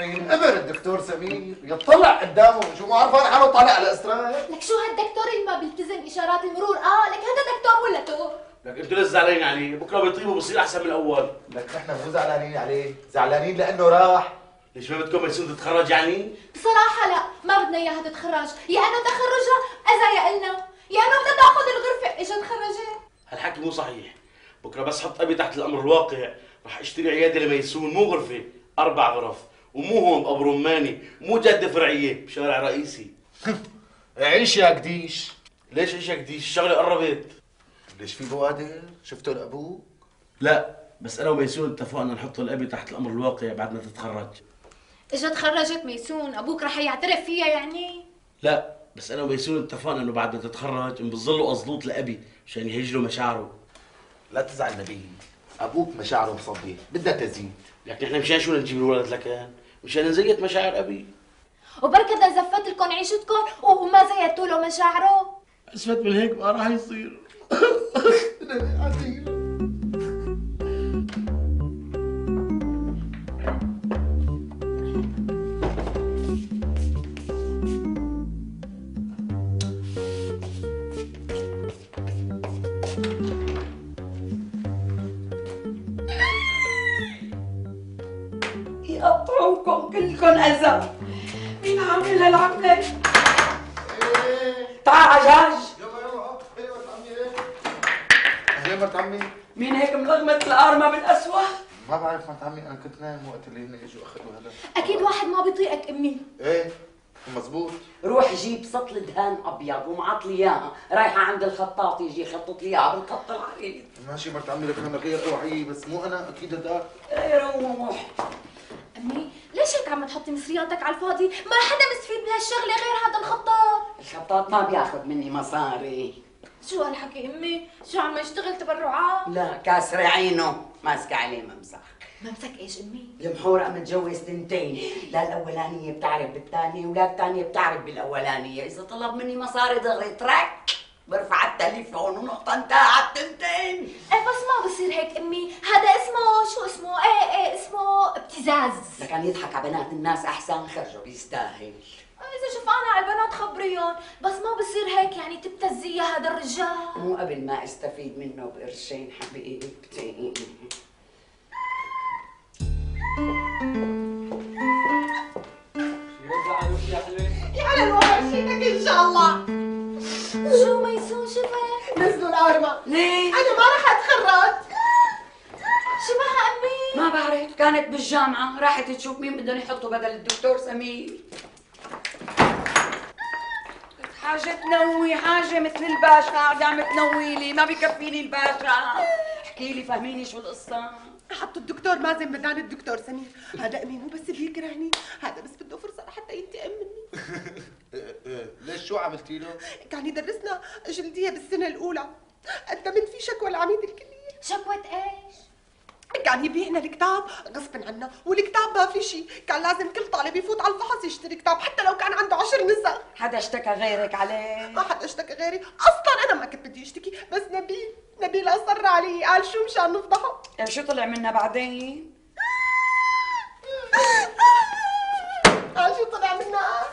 ينقبر الدكتور سمير يطلع قدامه شو ما عرفان حاله طالع على اسرائيل لك شو هالدكتور اللي ما بيلتزم إشارات المرور؟ آه لك هذا دكتور ولا تور لك أنتوا لسه زعلانين عليه؟ بكرة بيطيب وبصير أحسن من الأول. لك نحن مو زعلانين عليه زعلانين لأنه راح. ليش ما بدكم ميسون تتخرج يعني؟ بصراحة لا ما بدنا إياها تتخرج. يا إنه تخرجها أذى يا إلنا. يا إنه بدها تاخذ الغرفة اجت تخرجت هالحكي مو صحيح. بكرة بس حط أبي تحت الأمر الواقع. رح أشتري عيادة لميسون مو غرفة أربع غرف. ومو هون بابو رماني مو جاده فرعية بشارع رئيسي. [laughs] عيش يا قديش. ليش إيش هيك دي الشغلة قربت. ليش في بوادر شفته لأبوك؟ لا بس أنا وميسون اتفقنا نحط الابي تحت الأمر الواقع بعد ما تتخرج. اجت تخرجت ميسون أبوك رح يعترف فيها يعني؟ لا بس أنا وميسون اتفقنا إنه بعد ما تتخرج نبظله قزلوط لأبي عشان يهج له مشاعره. لا تزعل نبيل أبوك مشاعره مصديه بدها تزيد. لكن إحنا مشان شو نجيب الولد لكان مشان نزيت مشاعر أبي. وبركة إذا زفت لكم عيشتكم وما زيتوا له مشاعره. اسفت من هيك ما راح يصير. [laughs] يقطعوكم كلكم اذى مين عامل هالعمله؟ تعال عجاج يا مرت عمي مين هيك ملغمة القارمة بالأسوأ؟ ما بعرف مرت عمي أنا كنت نايم وقت اللي هن إجوا أخذوا هذا أكيد واحد ما بيطيقك أمي. إيه مزبوط. روح جيب سطل دهان أبيض ومعط لي اياها رايحة عند الخطاط يجي يخطط لي اياها بالخط العريض. ماشي مرت عمي لك أنا غير اوعي بس مو أنا أكيد هداك إيه، روح أمي ليش هيك عم تحطي مصرياتك على الفاضي؟ ما حدا مستفيد من هالشغلة غير هذا الخطاب. الخطاط ما بياخذ مني مصاري. شو هالحكي أمي؟ شو عم يشتغل تبرعات؟ لا كاسر عينه. ماسكة عليه ممسح ممسك إيش أمي؟ المحورة متجوز تنتين لا الأولانية بتعرف بالثانية ولا الثانية بتعرف بالأولانية. إذا طلب مني مصاري دغري ترك برفع التليفون ونقطة على التنتين إيه بس ما بصير هيك أمي. هذا اسمه شو اسمه؟ إيه إيه اسمه ابتزاز. لكان يضحك على بنات الناس أحسن خرجوا بيستاهل. إذا شفقانة على البنات خبريهم بس ما بصير هيك يعني تبتزيها هذا الرجال. مو قبل ما استفيد منه بقرشين حبيبتي يا على الوضع شيتك إن شاء الله. شو ميسون شفت نزلوا الارمى ليه؟ أنا ما رح أتخرج. شبهها أمي. ما بعرف. كانت بالجامعة راحت تشوف مين بدهم يحطوا بدل الدكتور سمير. حاجة تنوي حاجة مثل الباشا. قاعدة عم تنوي لي ما بكفيني الباشا. احكي لي فهميني شو القصة. حطوا الدكتور مازن بدال الدكتور سمير. هذا أمي مو بس بيكرهني هذا بس بده فرصة لحتى ينتقم مني. [laughs] ليش شو عملتي له؟ كان يدرسنا جلدية بالسنة الأولى. قدمت فيه شكوى لعميد الكلية. شكوة إيش؟ كان يبيعنا الكتاب غصب عنا والكتاب ما في شيء. كان لازم كل طالب يفوت على الفحص يشتري كتاب حتى لو كان عنده عشر نسخ حدا اشتكى غيرك عليه. ما حدا اشتكى غيري. أصلا أنا ما كنت بدي أشتكي بس نبيل نبيل اصر علي. قال شو مشان نفضحه؟ طيب شو طلع منا بعدين؟ قال شو طلع منها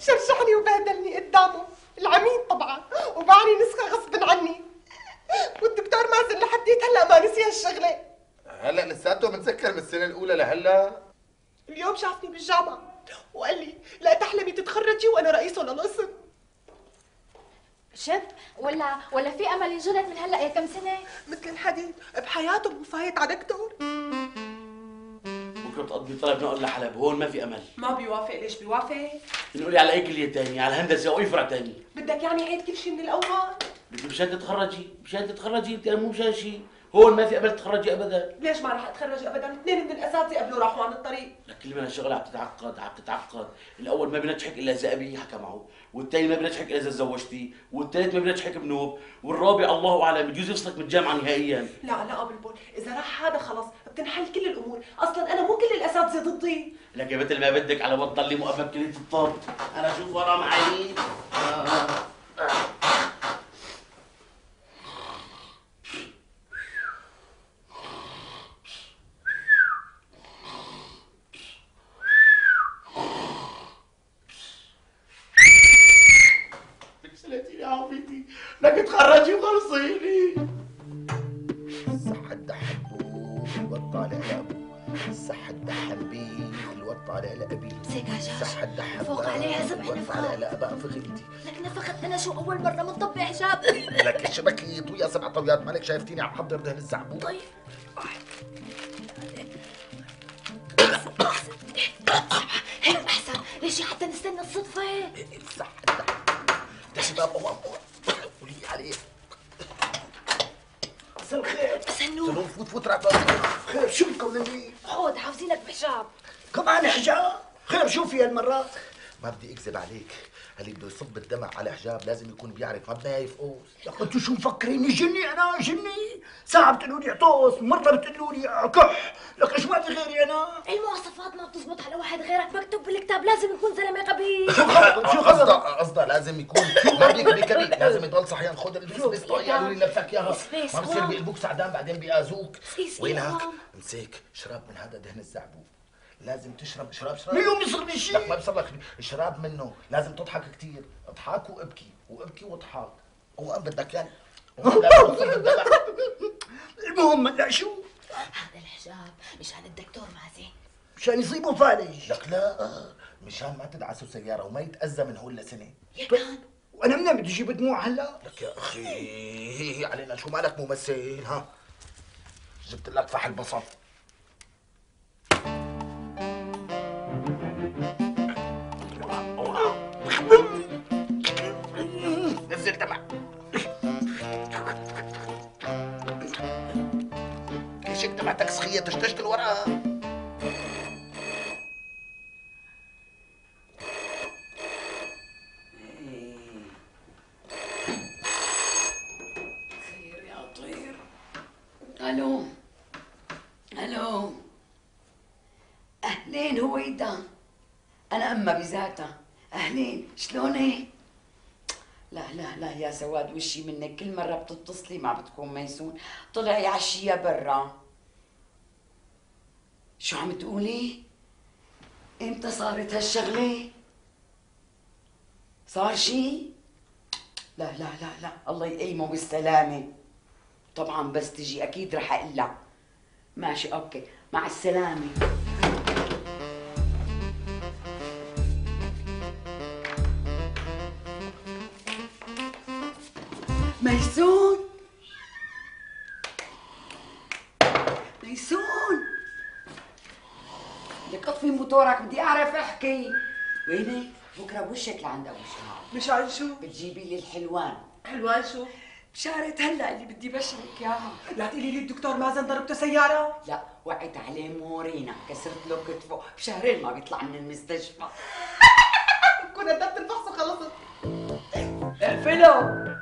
شرشحني وبهدلني قدامه. العميد طبعا. وباعني نسخة غصب عني. والدكتور مازن لحديت هلا ما نسي هالشغله هلا لساته متذكر من السنة الأولى لهلا. اليوم شافني بالجامعة وقال لي لا تحلمي تتخرجي وأنا رئيسه للقسم. شد ولا ولا في أمل ينجلد من هلا يا كم سنة؟ مثل الحديد بحياته مو فايت على دكتور بكره بتقضي طلب نقل لحلب هون ما في أمل. ما بيوافق ليش بيوافق؟ نقولي على اي كليه تانية على هندسه أو اي فرع تاني. بدك يعني عيد كل شيء من الأول؟ بدي مشان تتخرجي؟ مشان تتخرجي؟ انت مو مشان شيء هون ما في امل تتخرجي ابدا. ليش ما راح اتخرج ابدا؟ اثنين من الأساتذة قبلوا راحوا عن الطريق. لك كل ما الشغلة عم تتعقد عم تتعقد. الأول ما بنجحك إلا إذا أبي حكى معه. والثاني ما بنجحك إلا إذا تزوجتي. والثالث ما بنجحك بنوب. والرابع الله أعلم بجوز يفصلك من الجامعة نهائيا. لا لا قبل بول إذا راح هذا خلص بتنحل كل الأمور. أصلا أنا مو كل الأساتذة ضدي. لك يا مثل ما بدك على ما تضلي مؤهل كلية الطب. أنا شوف ورا معي. لك تخرجي وخلصيني الصحة تحبوه الوطالع لأبوه الصحة تدحم بيه الوطالع لأبي صح تدحم فوق عليها سبع نفقات عليها لأبا فغلتي لك نفخت أنا شو أول مرة منطبي حجاب لك الشبكية طوية سبع طويات مالك شايفتيني عم حضر دهن الزعبون طيب هيك أحسن ليش حتى نستنى الصدفة صح تدحم شباب قولي عليه مساء الخير سنون فوت فوت راك خير شو بكون لي خود حافظينك بحجاب. كمان حجاب؟ خير شو في هالمرات ما بدي أكذب عليك. اللي بده يصب الدمع على حجاب لازم يكون بيعرف ما بدنا يفقوس لك أنتوا شو مفكريني؟ جني أنا جني. ساعة بتقولوا لي عطوس مرة بتقولوا لي كح. لك إيش ما في غيري أنا؟ المواصفات ما بتزبط على واحد غيرك. مكتوب بالكتاب لازم يكون زلمه قبيل. [laughs] شو قصده قصده لازم يكون ما بيك بكبي لازم يضل صحيان. خد البس طوي قالوا لي لبسك اياها ما بصير. بيقلبوك سعدان بعدين بيأذوك. وينك. امسك شراب من هذا دهن الزعبوب لازم تشرب شراب شراب. اليوم يصير لي لك شيء ما بيصير لك شراب منه. لازم تضحك كثير اضحك وابكي. وابكي واضحك. وقام بدك يعني. [laughs] المهم لا شو؟ هذا الحجاب مشان الدكتور مازن. مشان يصيبوا فالج. لك لا. مشان ما تدعسوا سيارة وما يتأذى من هون لسنة يا كان. وأنا منين بدي أجيب دموع هلا. لك يا أخي علينا شو مالك ممثل ها؟ جبت لك فحل بصل. نزل دمع ليش انت معتك سخية تشتشت ورا خير يا طير ألو ألو اهلين هويدا أنا اما بذاتها اهلين شلونك لا لا لا يا سواد وشي منك. كل مرة بتتصلي ما بتكون ميسون طلع يعشيها برا. شو عم تقولي؟ إمتى صارت هالشغلة؟ صار شي؟ لا لا لا لا. الله يقيمه بالسلامة. طبعا بس تجي أكيد رح أقلع. ماشي okay. مع السلامة. ميسون ميسون لك اطفي موتورك بدي أعرف أحكي. وينك بكرة بوشك لعند أبو شهاب مشان شو؟ بتجيبي لي الحلوان. حلوان شو؟ بشارة هلأ اللي بدي بشرك إياها. لا تقولي لي الدكتور مازن ضربته سيارة؟ لا وقعت عليه مورينا. كسرت له كتفه. بشهرين ما بيطلع من المستشفى. كنت قدمت الفحص وخلصت. اقفله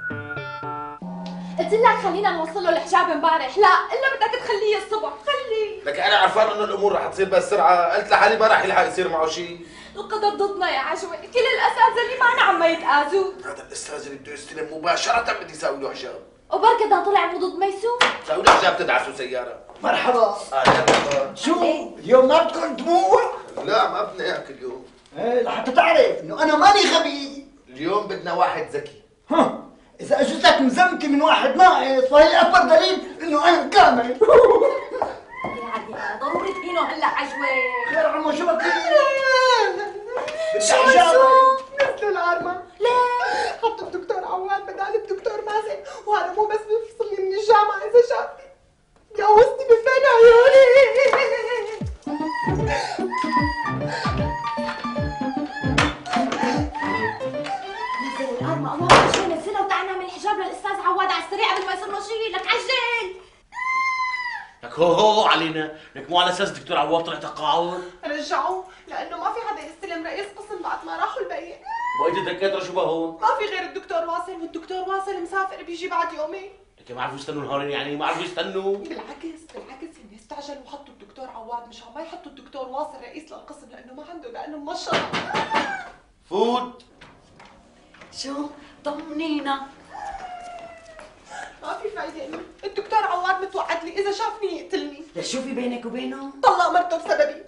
قلت لك خلينا نوصل له الحجاب امبارح. لا إلا بدك تخليه الصبح. خليه. لك أنا عرفان إنه الأمور رح تصير بهالسرعة. قلت لحالي ما رح يلحق يصير معه شيء القدر ضدنا يا عجوة. كل الأساتذة اللي معنا عم يتآذوا. هذا الأستاذ اللي بده يستلم مباشرة بدي يساوي له حجاب. وبركة ده طلع مو ضد ميسون؟ سوي له حجاب تدعسوا سيارة. مرحبا. أهلا شو اليوم ما بدكم دموع لا ما بدنا إياك اليوم. إيه لحتى تعرف إنه أنا ماني غبي. اليوم بدنا واحد ذكي. ها. إذا اجتك مزمتي من واحد ناقص فهي اكبر دليل إنه أنا كامل. ضروري تهينه هلا عجوة خير عمو شو بك؟ شو؟ نزلوا العرمة ليه؟ حطوا الدكتور عواد بدال الدكتور مازن وهذا مو بس بيفصلني من الجامعة إذا شافني جوزتي بفين عيوني. حجاب للاستاذ عواد على السريع قبل ما يصير له شيء لك عجل! لك هو هو علينا. لك مو على أساس دكتور عواد طلع تقاعد رجعوه لأنه ما في حدا يستلم رئيس قسم بعد ما راحوا البيت. بقيت الدكاتره شو بهون ما في غير الدكتور واصل والدكتور واصل مسافر بيجي بعد يومين. لك ما عرفوا يستنوا نهارين يعني ما عرفوا يستنوا. بالعكس بالعكس هن استعجلوا وحطوا الدكتور عواد مشان ما يحطوا الدكتور واصل رئيس للقسم لأنه ما عنده لأنه مشط فوت! شو؟ طمنينا. ما في فايدة إنه الدكتور عواد متوعد لي إذا شافني يقتلني. لا شو في بينك وبينه. طلق مرته بسببي.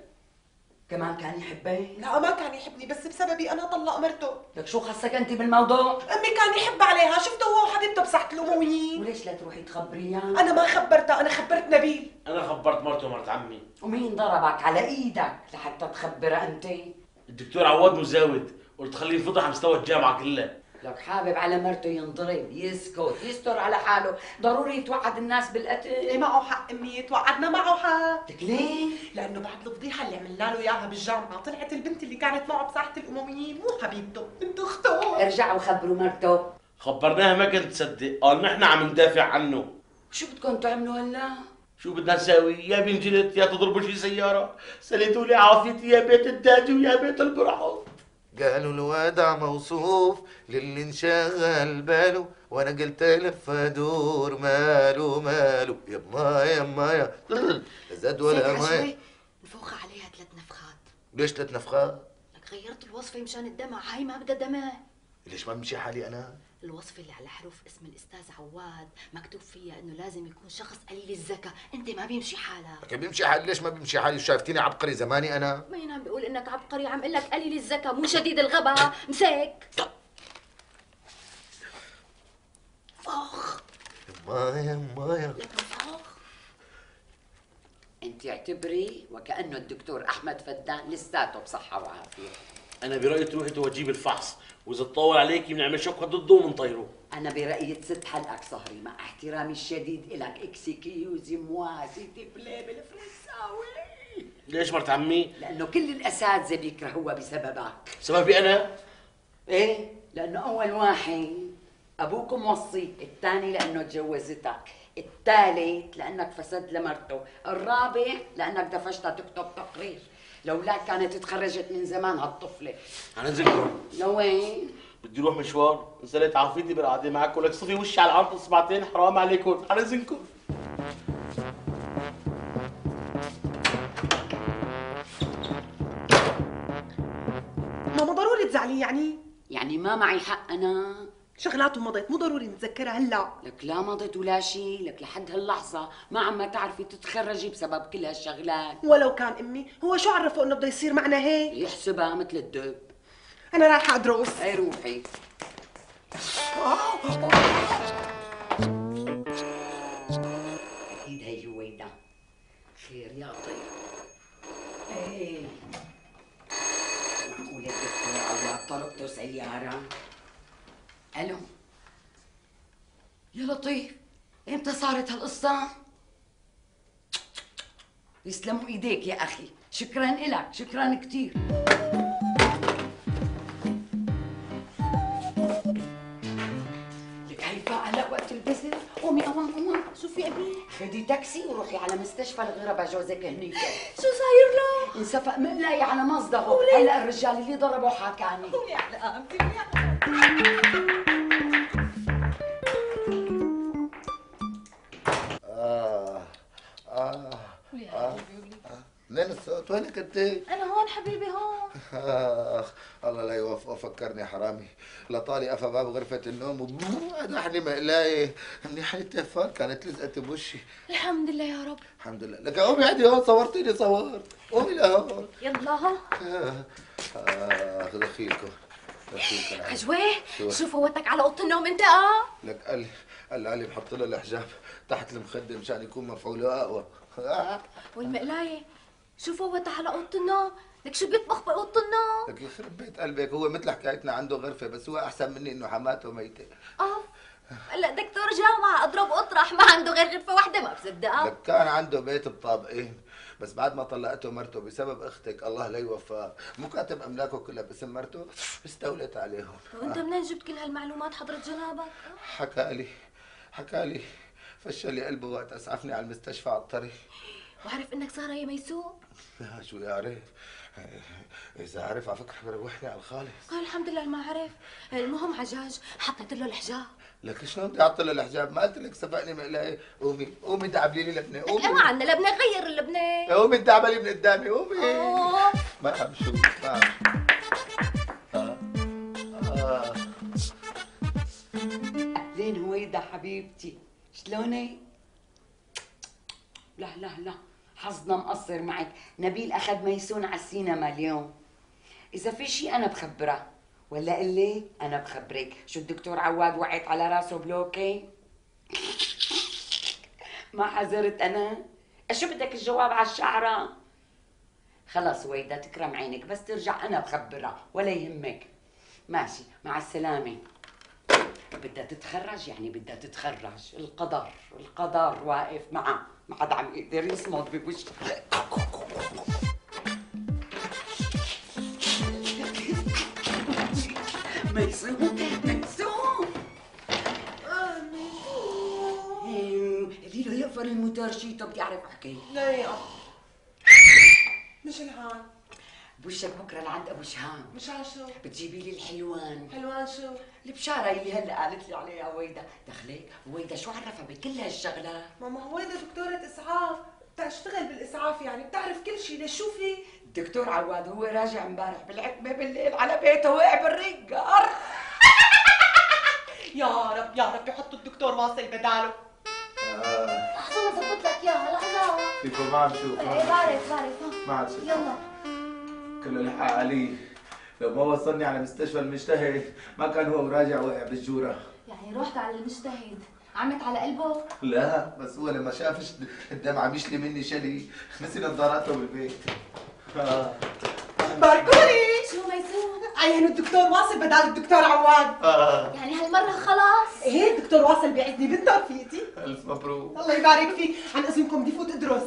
كمان كان يحبك؟ لا ما كان يحبني بس بسببي أنا طلق مرته. لك شو خصك أنت بالموضوع؟ أمي كان يحب عليها. شفته هو وحبيبته بساحة الأمويين؟ وليش لا تروحي تخبريها؟ أنا ما خبرتها أنا خبرت نبيل. أنا خبرت مرته ومرت عمي. ومين ضربك على إيدك لحتى تخبرها أنت؟ الدكتور عواد مزاود قلت خليه ينفضح على مستوى الجامعة كلها لك حابب على مرته ينضرب يسكت يستر على حاله. ضروري يتوعد الناس بالقتل. معه حق أمي توعدنا معه حق. لك ليه؟ لأنه بعد الفضيحة اللي عملنا له إياها بالجامعة طلعت البنت اللي كانت معه بساحة الامويين مو حبيبته بنت أخته. ارجعوا خبروا مرته. خبرناها ما كانت تصدق. قال نحن عم ندافع عنه. شو بدكم تعملوا هلا؟ شو بدنا نساوي؟ يا بنجلد يا تضربوا شي سيارة. سليتوا لي عافيتي يا بيت الداجي ويا بيت البرحوت قالوا الودع موصوف للي انشغل باله وأنا قلت لف ادور ماله ماله يما يما يا. [laughs] زاد ولا ما نفوخ عليها ثلاث نفخات. ليش ثلاث نفخات؟ لك غيرت الوصفة مشان الدمع. هاي ما بدها دمع. ليش ما بمشي حالي أنا؟ الوصفة اللي على حروف اسم الأستاذ عواد مكتوب فيها إنه لازم يكون شخص قليل الذكاء، أنت ما بيمشي حالك. لكن بيمشي حالي. ليش ما بيمشي حالي؟ شايفتيني عبقري زماني أنا؟ مين عم بيقول إنك عبقري عم لك قليل الذكاء مو شديد الغباء. مسك. فخ يما يما يا لك فخ أنت اعتبري وكأنه الدكتور أحمد فدان لساته بصحة وعافية. أنا برأيي تروحي توجيه بالفحص. وإذا تطول عليكي بنعمل شقه ضده وبنطيره أنا برأيي تسد حلقك صهري مع احترامي الشديد إلك. excusez-moi s'il te plaît بالفرنساوي ليش مرت عمي؟ لأنه كل الأساتذة بيكرهوها بسببك. سببي أنا؟ إيه؟ لأنه أول واحد أبوك موصي الثاني لأنه تجوزتك الثالث لأنك فسد لمرته الرابع لأنك دفشتها تكتب تقرير لولا كانت تخرجت من زمان هالطفلة. حننزلكم لوين بدي أروح مشوار. نزلت عافيتي بالقعدة معكم. لك صفي وشي على العرض اصبعتين حرام عليكم. حننزلكم ماما ضروري تزعلي يعني؟ يعني ما معي حق أنا. شغلاته مضت مو ضروري نتذكرها هلا. لك لا مضت ولا شيء لك لحد هاللحظة ما عم تعرفي تتخرجي بسبب كل هالشغلات. ولو كان أمي هو شو عرفه إنه بده يصير معنا هيك؟ يحسبها مثل الدب. أنا رايحة أدرس. اي روحي. أكيد هي جويدا خير يا طير إيه. معقولة الدكتور عواد طرقته سيارة ألو يا لطيف إمتى صارت هالقصة؟ يسلموا إيديك يا أخي شكرا لك شكرا كثير لك هيفا هلا وقت البزر قومي قوام قوام شو في أبي؟ خدي تاكسي وروحي على مستشفى الغرباء جوزك هنيك شو صاير له؟ انسفق مقلاي على مصدغه هلا الرجال اللي ضربه حكاني قولي على قامتي وينك أنت؟ أنا هون حبيبي هون. آخ الله لا يوفقه فكرني حرامي. لطالي قفا باب غرفة النوم ونحني [laughs] مقلاية منيح التليفون كانت لزقت بوشي. الحمد لله يا رب. الحمد لله. لك قومي عندي هون صورتيني صورت. قومي لهون. يلا ها. آخ دخيلكم. عجوة شو؟ فوتك على أوضة النوم أنت آه؟ لك قال قال علي بحط له الحجاب تحت المخدة مشان يكون مفعوله أقوى. والمقلاية. شو فوتها على أوضة النوم؟ لك شو بيطبخ بأوضة النوم؟ لك يخرب بيت قلبك. هو مثل حكايتنا عنده غرفة بس هو أحسن مني إنه حماته ميتة. آه. هلأ دكتور جامعة أضرب اطرح ما عنده غير غرفة واحدة ما بصدقها لك كان عنده بيت بطابقين بس بعد ما طلقته مرته بسبب أختك. الله لا يوفقها مو كاتب أملاكه كلها باسم مرته استولت عليهم. وانت منين جبت كل هالمعلومات حضرة جنابك؟ حكى لي حكى لي فشل لي قلبه وقت أسعفني على المستشفى على الطريق. وعرف إنك سارة يا ميسوق لا شو يعرف إذا عرف على فكرة بروحني على الخالص. قال الحمد لله ما عرف. المهم عجاج حطيت له الحجاب. لك شلون بدي أحط له الحجاب؟ ما قلت لك سبقني مقلاي قومي قومي دعبلي لي لبنه قومي. ما عنا لبنة غير اللبنة قومي دعبلي من قدامي قومي. آه. ما عم شو. ما عم آه. آه. أهلين هويدا حبيبتي؟ شلونك؟ لا لا لا. حظنا مقصر معك. نبيل أخذ ميسون على السينما اليوم. إذا في شيء أنا بخبرها ولا قلي أنا بخبرك. شو الدكتور عواد وقعت على راسه بلوكي؟ [laughs] ما حذرت أنا. شو بدك الجواب على الشعرة؟ خلص ويدا تكرم عينك بس ترجع أنا بخبرها ولا يهمك. ماشي مع السلامة. بدها تتخرج؟ يعني بدها تتخرج. القدر القدر واقف معها ما حدا عم يقدر يصمد بوشها ميسون ميسون قولي له يقفل الموتور شي؟ طب بدي اعرف احكي لا يا مش الهان. بوشك بكرة لعند أبو شهام مشان شو. بتجيبي لي الحلوان. حلوان شو؟ البشارة اللي هلا قالت لي عليها ويدا. دخلك ويدا شو عرفها بكل هالشغلات ماما هويدا دكتورة إسعاف. بتشتغل بالإسعاف يعني بتعرف كل شيء ليش شو في الدكتور عواد هو راجع امبارح بالعتمة بالليل على بيته وقع بالرقار [laughs] يا رب يا رب يحطوا الدكتور واصل بداله. لحظة بظبط لك إياها. لحظة. فيكم ما عم شوف بعرف بعرف ما عاد يلا. كله الحق علي لو ما وصلني على مستشفى المجتهد ما كان هو وراجع وقع بالجورة. يعني رحت على المجتهد عمت على قلبه؟ لا بس هو لما شافش الدم عم يشلي مني شلي نسي نظاراته بالبيت. آه. باركوني! شو ميسون عينوا الدكتور واصل بدال الدكتور عواد. آه. يعني هالمرة خلاص؟ إيه الدكتور واصل بيعزني بالتوفيقتي. ألف مبروك. الله يبارك فيك. عن اذنكم بدي فوت ادرس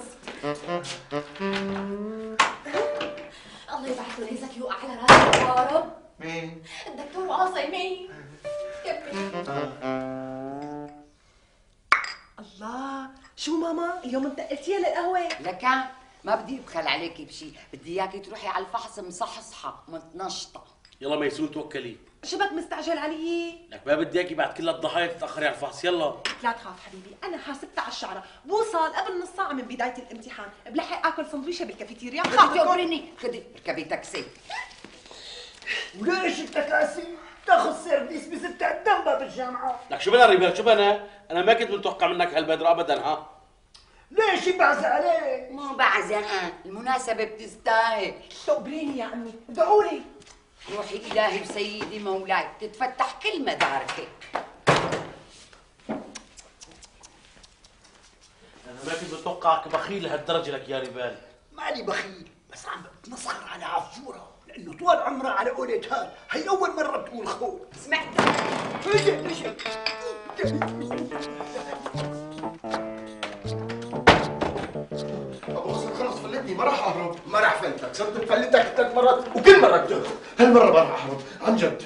الله يبعث له يوقع على راسك يا رب مين؟ الدكتور الله. شو ماما؟ اليوم انتقلتيها للقهوة؟ لك ما بدي أبخل عليكي بشي. بدي إياكي تروحي على الفحص مصحصحة متنشطة. يلا ميسون توكلي. شبك مستعجل علي؟ لك ما بدي إياكي بعد كل الضحايا تتأخري على الفحص. يلا. لا تخاف حبيبي. أنا حاسبتها على الشعرة. بوصل قبل نص ساعة من بداية الامتحان. بلحق آكل سندويشة بالكافيتيريا. خاطركم تقبرني خدي اركبي تاكسي. وليش التكاسي تاخذ سيرفيس بست الدنبه بالجامعة لك شو بنا ريبال شو بنا؟ أنا ما كنت متوقع منك هالبدر ابدا ها؟ ليش يبعز عليك؟ مو بعزقان المناسبة بتستاهل تقبريني يا عمي ادعولي. روحي إلهي وسيدي مولاي تتفتح كل مداركك. أنا ما كنت متوقعك بخيل لهالدرجة لك يا ريبال. ماني بخيل بس عم بتمسخر على عفورة. لأنه طول عمرها على قولة هاد هي أول مرة بتقول خوف. سمعت خلص فلتني ما راح أهرب. ما راح فلتك. صرت بفلتك ثلاث مرات وكل مرة بتهرب هالمرة ما راح أهرب. عن جد.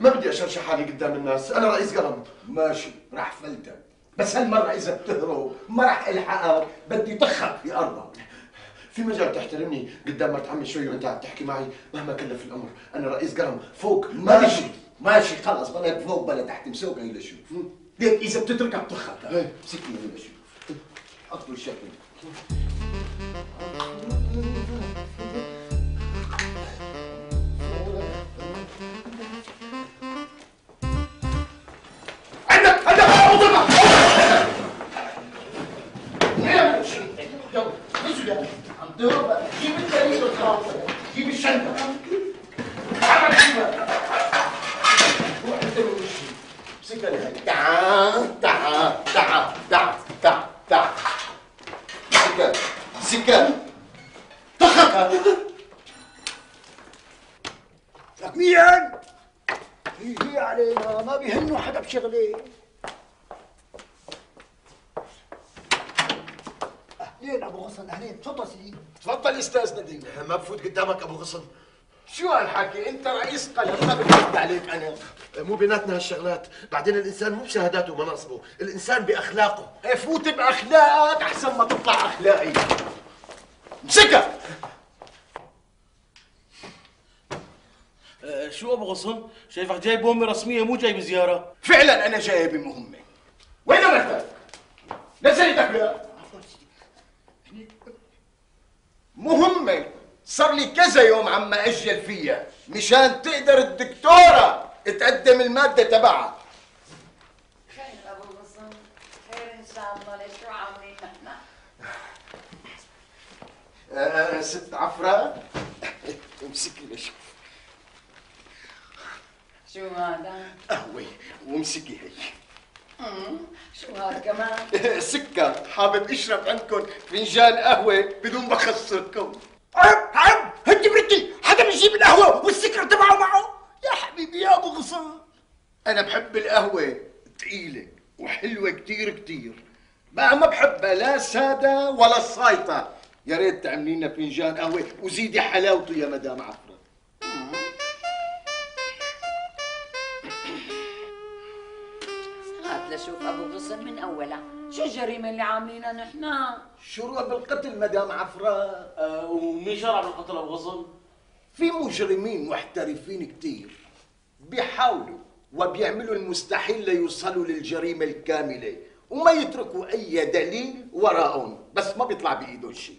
ما بدي أشرشح حالي قدام الناس. أنا رئيس قلم. ماشي راح فلتك. بس هالمرة إذا بتهرب ما راح ألحقك. بدي طخك. في ارضك في مجال تحترمني؟ قدام مرت عمي شوي وانت عم تحكي معي مهما كلف الأمر. أنا رئيس قلم فوق. ما ماشي. ماشي خلص بلا فوق بلا تحت. مسوق هي لشوف ليك إذا بتتركها هاي. مسكني هي لشوف حط له الشكل قلم ما بفوت عليك أنا. مو بيناتنا هالشغلات. بعدين الإنسان مو بشهاداته ومناصبه الإنسان بأخلاقه. فوت بأخلاقك أحسن ما تطلع أخلاقي. امسكها! أه شو أبو غصن؟ شايفك جايب مهمه رسمية مو جايب زيارة. فعلا أنا جاي بمهمه وين مرتك؟ نزل إيدك لا مهمة. صار لي كذا يوم عم أجل فيها. مشان تقدر الدكتورة تقدم المادة تبعها. خير غصن خير إن شاء الله. ليش شو عاملين نحن آه ست عفرة. امسكي لشوف شو هذا؟ قهوة وامسكي هي. شو هذا كمان؟ [laughs] سكر حابب اشرب عندكم فنجان قهوة بدون ما أخسركم. عيب عيب هدي حدا بيجيب القهوة والسكر تبعه معه؟ يا حبيبي يا أبو غصان أنا بحب القهوة تقيلة وحلوة كتير كتير. ما ما بحبها لا سادة ولا سايطة يا ريت تعملي لنا فنجان قهوة وزيدي حلاوته يا مدام عفرة. هات لشوف أبو غصن من أولها. شو الجريمة اللي عاملينها نحن؟ شروع بالقتل مدام عفرة. آه ومين شرع بالقتل أبو غصن؟ في مجرمين محترفين كتير. بيحاولوا وبيعملوا المستحيل ليوصلوا للجريمة الكاملة. وما يتركوا أي دليل وراءهم. بس ما بيطلع بإيدهم شيء.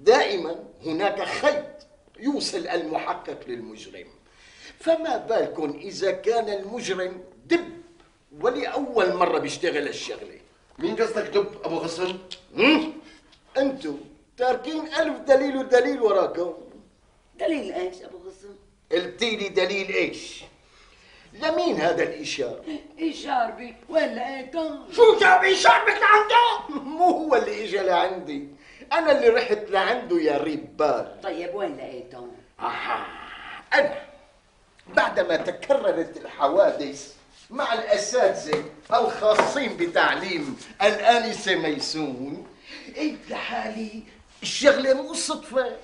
دائما هناك خيط يوصل المحقق للمجرم. فما بالكم إذا كان المجرم دب ولأول مرة بيشتغل الشغلة؟ مين قصدك دب أبو غصن؟ هم؟ أنتوا تاركين ألف دليل ودليل وراكم. دليل إيش أبو غصن؟ قلتي لي دليل إيش؟ لمين هذا الإشارة؟ اشار بي وين لقيته؟ شو جاب اشاربك لعنده؟ مو هو اللي اجى لعندي. أنا اللي رحت لعنده يا ريبال طيب وين لقيته؟ آها. أنا. بعدما تكررت الحوادث مع الأساتذة الخاصين بتعليم الانسه ميسون قلت لحالي؟ الشغلة مو صدفة.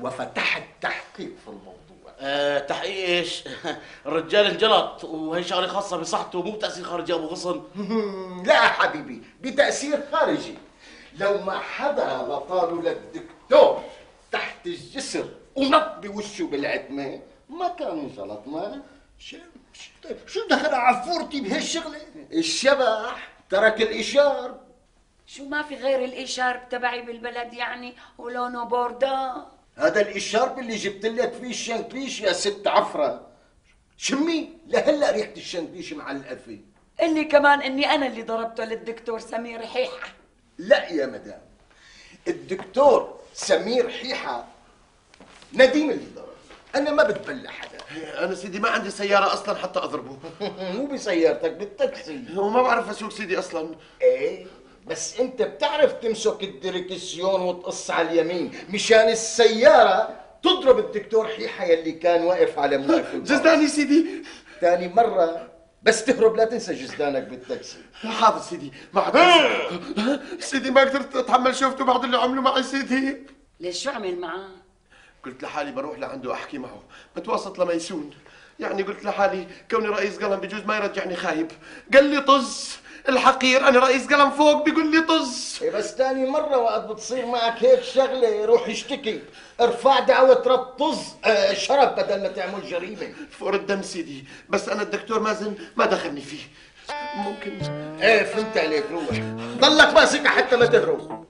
وفتحت تحقيق في الموضوع. آه تحقيق إيش؟ [laughs] الرجال انجلط وهي شغلة خاصة بصحته مو بتأثير خارجي أبو غصن. [laughs] لا حبيبي بتأثير خارجي. لو ما حدا لطاله للدكتور تحت الجسر ونط بوشه بالعتمة ما كان انجلط ما شو شو دخل عفورتي بهالشغلة؟ الشبح ترك الإشار شو ما في غير الاشار تبعي بالبلد يعني ولونه بوردا هذا الإشارب اللي جبت لك فيه الشنكليش يا ست عفرة. شمي؟ لهلا ريحة الشنكليش معلقة فيه اللي كمان إني أنا اللي ضربته للدكتور سمير حيحة. لا يا مدام. الدكتور سمير حيحة نديم اللي ضرب. أنا ما بتبلى حدا. أنا سيدي ما عندي سيارة أصلا حتى أضربه. مو بسيارتك بالتاكسي. وما بعرف أسوق سيدي أصلا. إيه؟ بس انت بتعرف تمسك الدركسيون وتقص على اليمين مشان السيارة تضرب الدكتور حيحة يلي كان واقف على موقف. [laughs] جزداني سيدي. تاني مرة بس تهرب لا تنسى جزدانك بالتاكسي. حاضر سيدي. ما عاد سيدي ما قدرت أتحمل شوفته بعد اللي عمله معي سيدي. ليش شو عمل معاه؟ قلت لحالي بروح لعنده أحكي معه. بتوسط لميسون يعني قلت لحالي كوني رئيس قلم بجوز ما يرجعني خايب. قال لي طز. الحقير أنا رئيس قلم فوق بيقول لي طز. إيه بس تاني مرة وقت بتصير معك هيك شغلة روح اشتكي. ارفع دعوة رد طز آه شرف بدل ما تعمل جريمة. فور الدم سيدي بس أنا الدكتور مازن ما دخلني فيه. ممكن. إيه فهمت عليك روح. ضلك ماسكها حتى ما تهرب.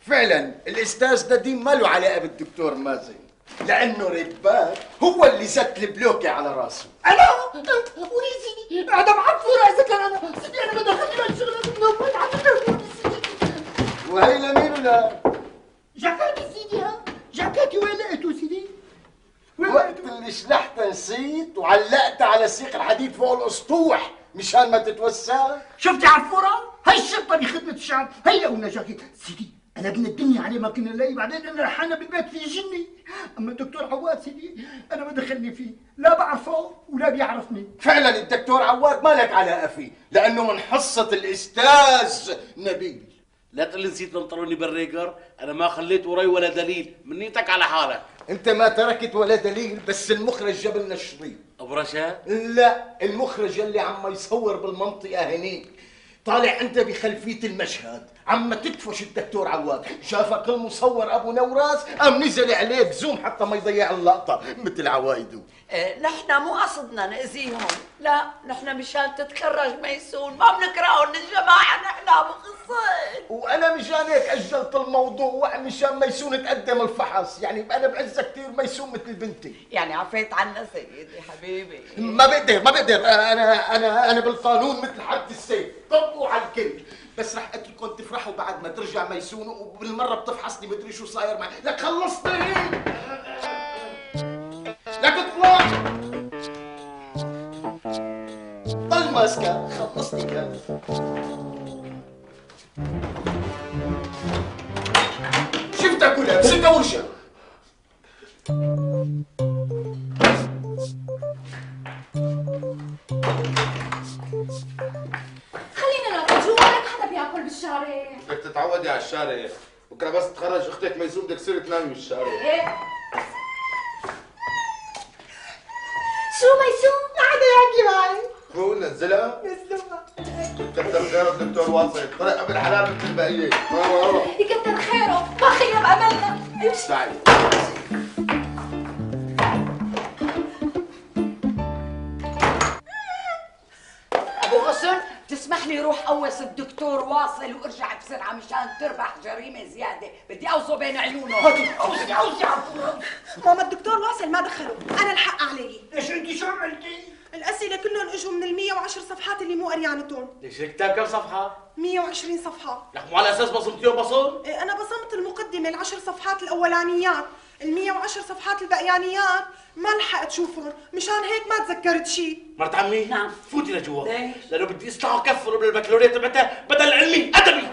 فعلا الأستاذ نديم ما له علاقة بالدكتور مازن؟ لأنه رباك هو اللي زت البلوكة على راسه. أنا؟ سيدي هذا معفوره اذا كان أنا سيدي أنا من اول عم وهي لمين ولا جاكاتي سيدي ها؟ جاكاتي وين لقيته سيدي؟ وقت؟ اللي شلحت نسيت وعلقت على سيق الحديد فوق الأسطوح مشان ما تتوسع شفتي عفوره؟ هي الشرطة بخدمه الشعب. هي قلنا جاكي سيدي قلبنا الدنيا عليه ما كنا نلاقي بعدين أنا رحنا بالبيت في جني. أما الدكتور عواد سيدي أنا ما دخلني فيه لا بعرفه ولا بيعرفني. فعلا الدكتور عواد ما لك علاقة فيه لأنه من حصة الأستاذ نبيل. لا تقول لي نسيت ننطروني بالريجر أنا ما خليت وراي ولا دليل من نيتك على حالك. أنت ما تركت ولا دليل بس المخرج جاب لنا الشريط. أبو رشاد؟ لا المخرج اللي عم يصور بالمنطقة هنيك. طالع أنت بخلفية المشهد. عم تدفش الدكتور عواد. شافك المصور أبو نوراس؟ قام نزل عليك zoom حتى ما يضيع اللقطة مثل عوايده. إيه، نحن مو قصدنا نأذيهم. لا نحن مشان تتخرج ميسون ما بنكرههم الجماعة نحن بخصين وأنا مشان هيك أجلت الموضوع مشان ميسون تقدم الفحص. يعني أنا بعزها كثير ميسون مثل بنتي. يعني عفيت عنا سيدي حبيبي. ما بقدر ما بقدر. أنا أنا أنا بالقانون مثل حد السيف. طبقوا على الكل. بس رح أترككم تفرحوا بعد ما ترجع ميسون وبالمرة بتفحصني مدري شو صاير معي. لك خلصتني لك اطلع ماسكة. خلصتني كان شفتك ولا مسكها ورجع خلينا ناكل. جوا لك حدا بياكل بالشارع. بدك تتعودي على الشارع. بكرة بس تخرج أختك ميسون بدك تصيري تنامي بالشارع إيه شو ميسون؟ عادي يحكي معي نزلها نزلوها كتر خيرك دكتور واصل. طلع ابن حلال مثل البقية. يكتر خيره ما خيب املنا امشي. تعالي أبو غصن تسمح لي روح قوص الدكتور واصل وأرجع بسرعة مشان تربح جريمة زيادة. بدي اوصه بين عيونه اوصي اوصي ماما الدكتور واصل ما دخله أنا الحق علي. ليش أنت شو عملتي؟ الأسئلة كلهم اجوا من ال 110 صفحات اللي مو قريانتهم ليش الكتاب كم صفحة؟ 120 صفحة. لك مو على أساس بصمتيهم بصون؟ إيه، أنا بصمت المقدمة العشر صفحات الأولانيات. ال 110 صفحات البقيانيات ما لحقت شوفهم. مشان هيك ما تذكرت شيء مرت عمي؟ نعم. فوتي لجوا. ليش؟ لأنه بدي اصلحه كفر من البكالوريا تبعتها بدل علمي أدبي.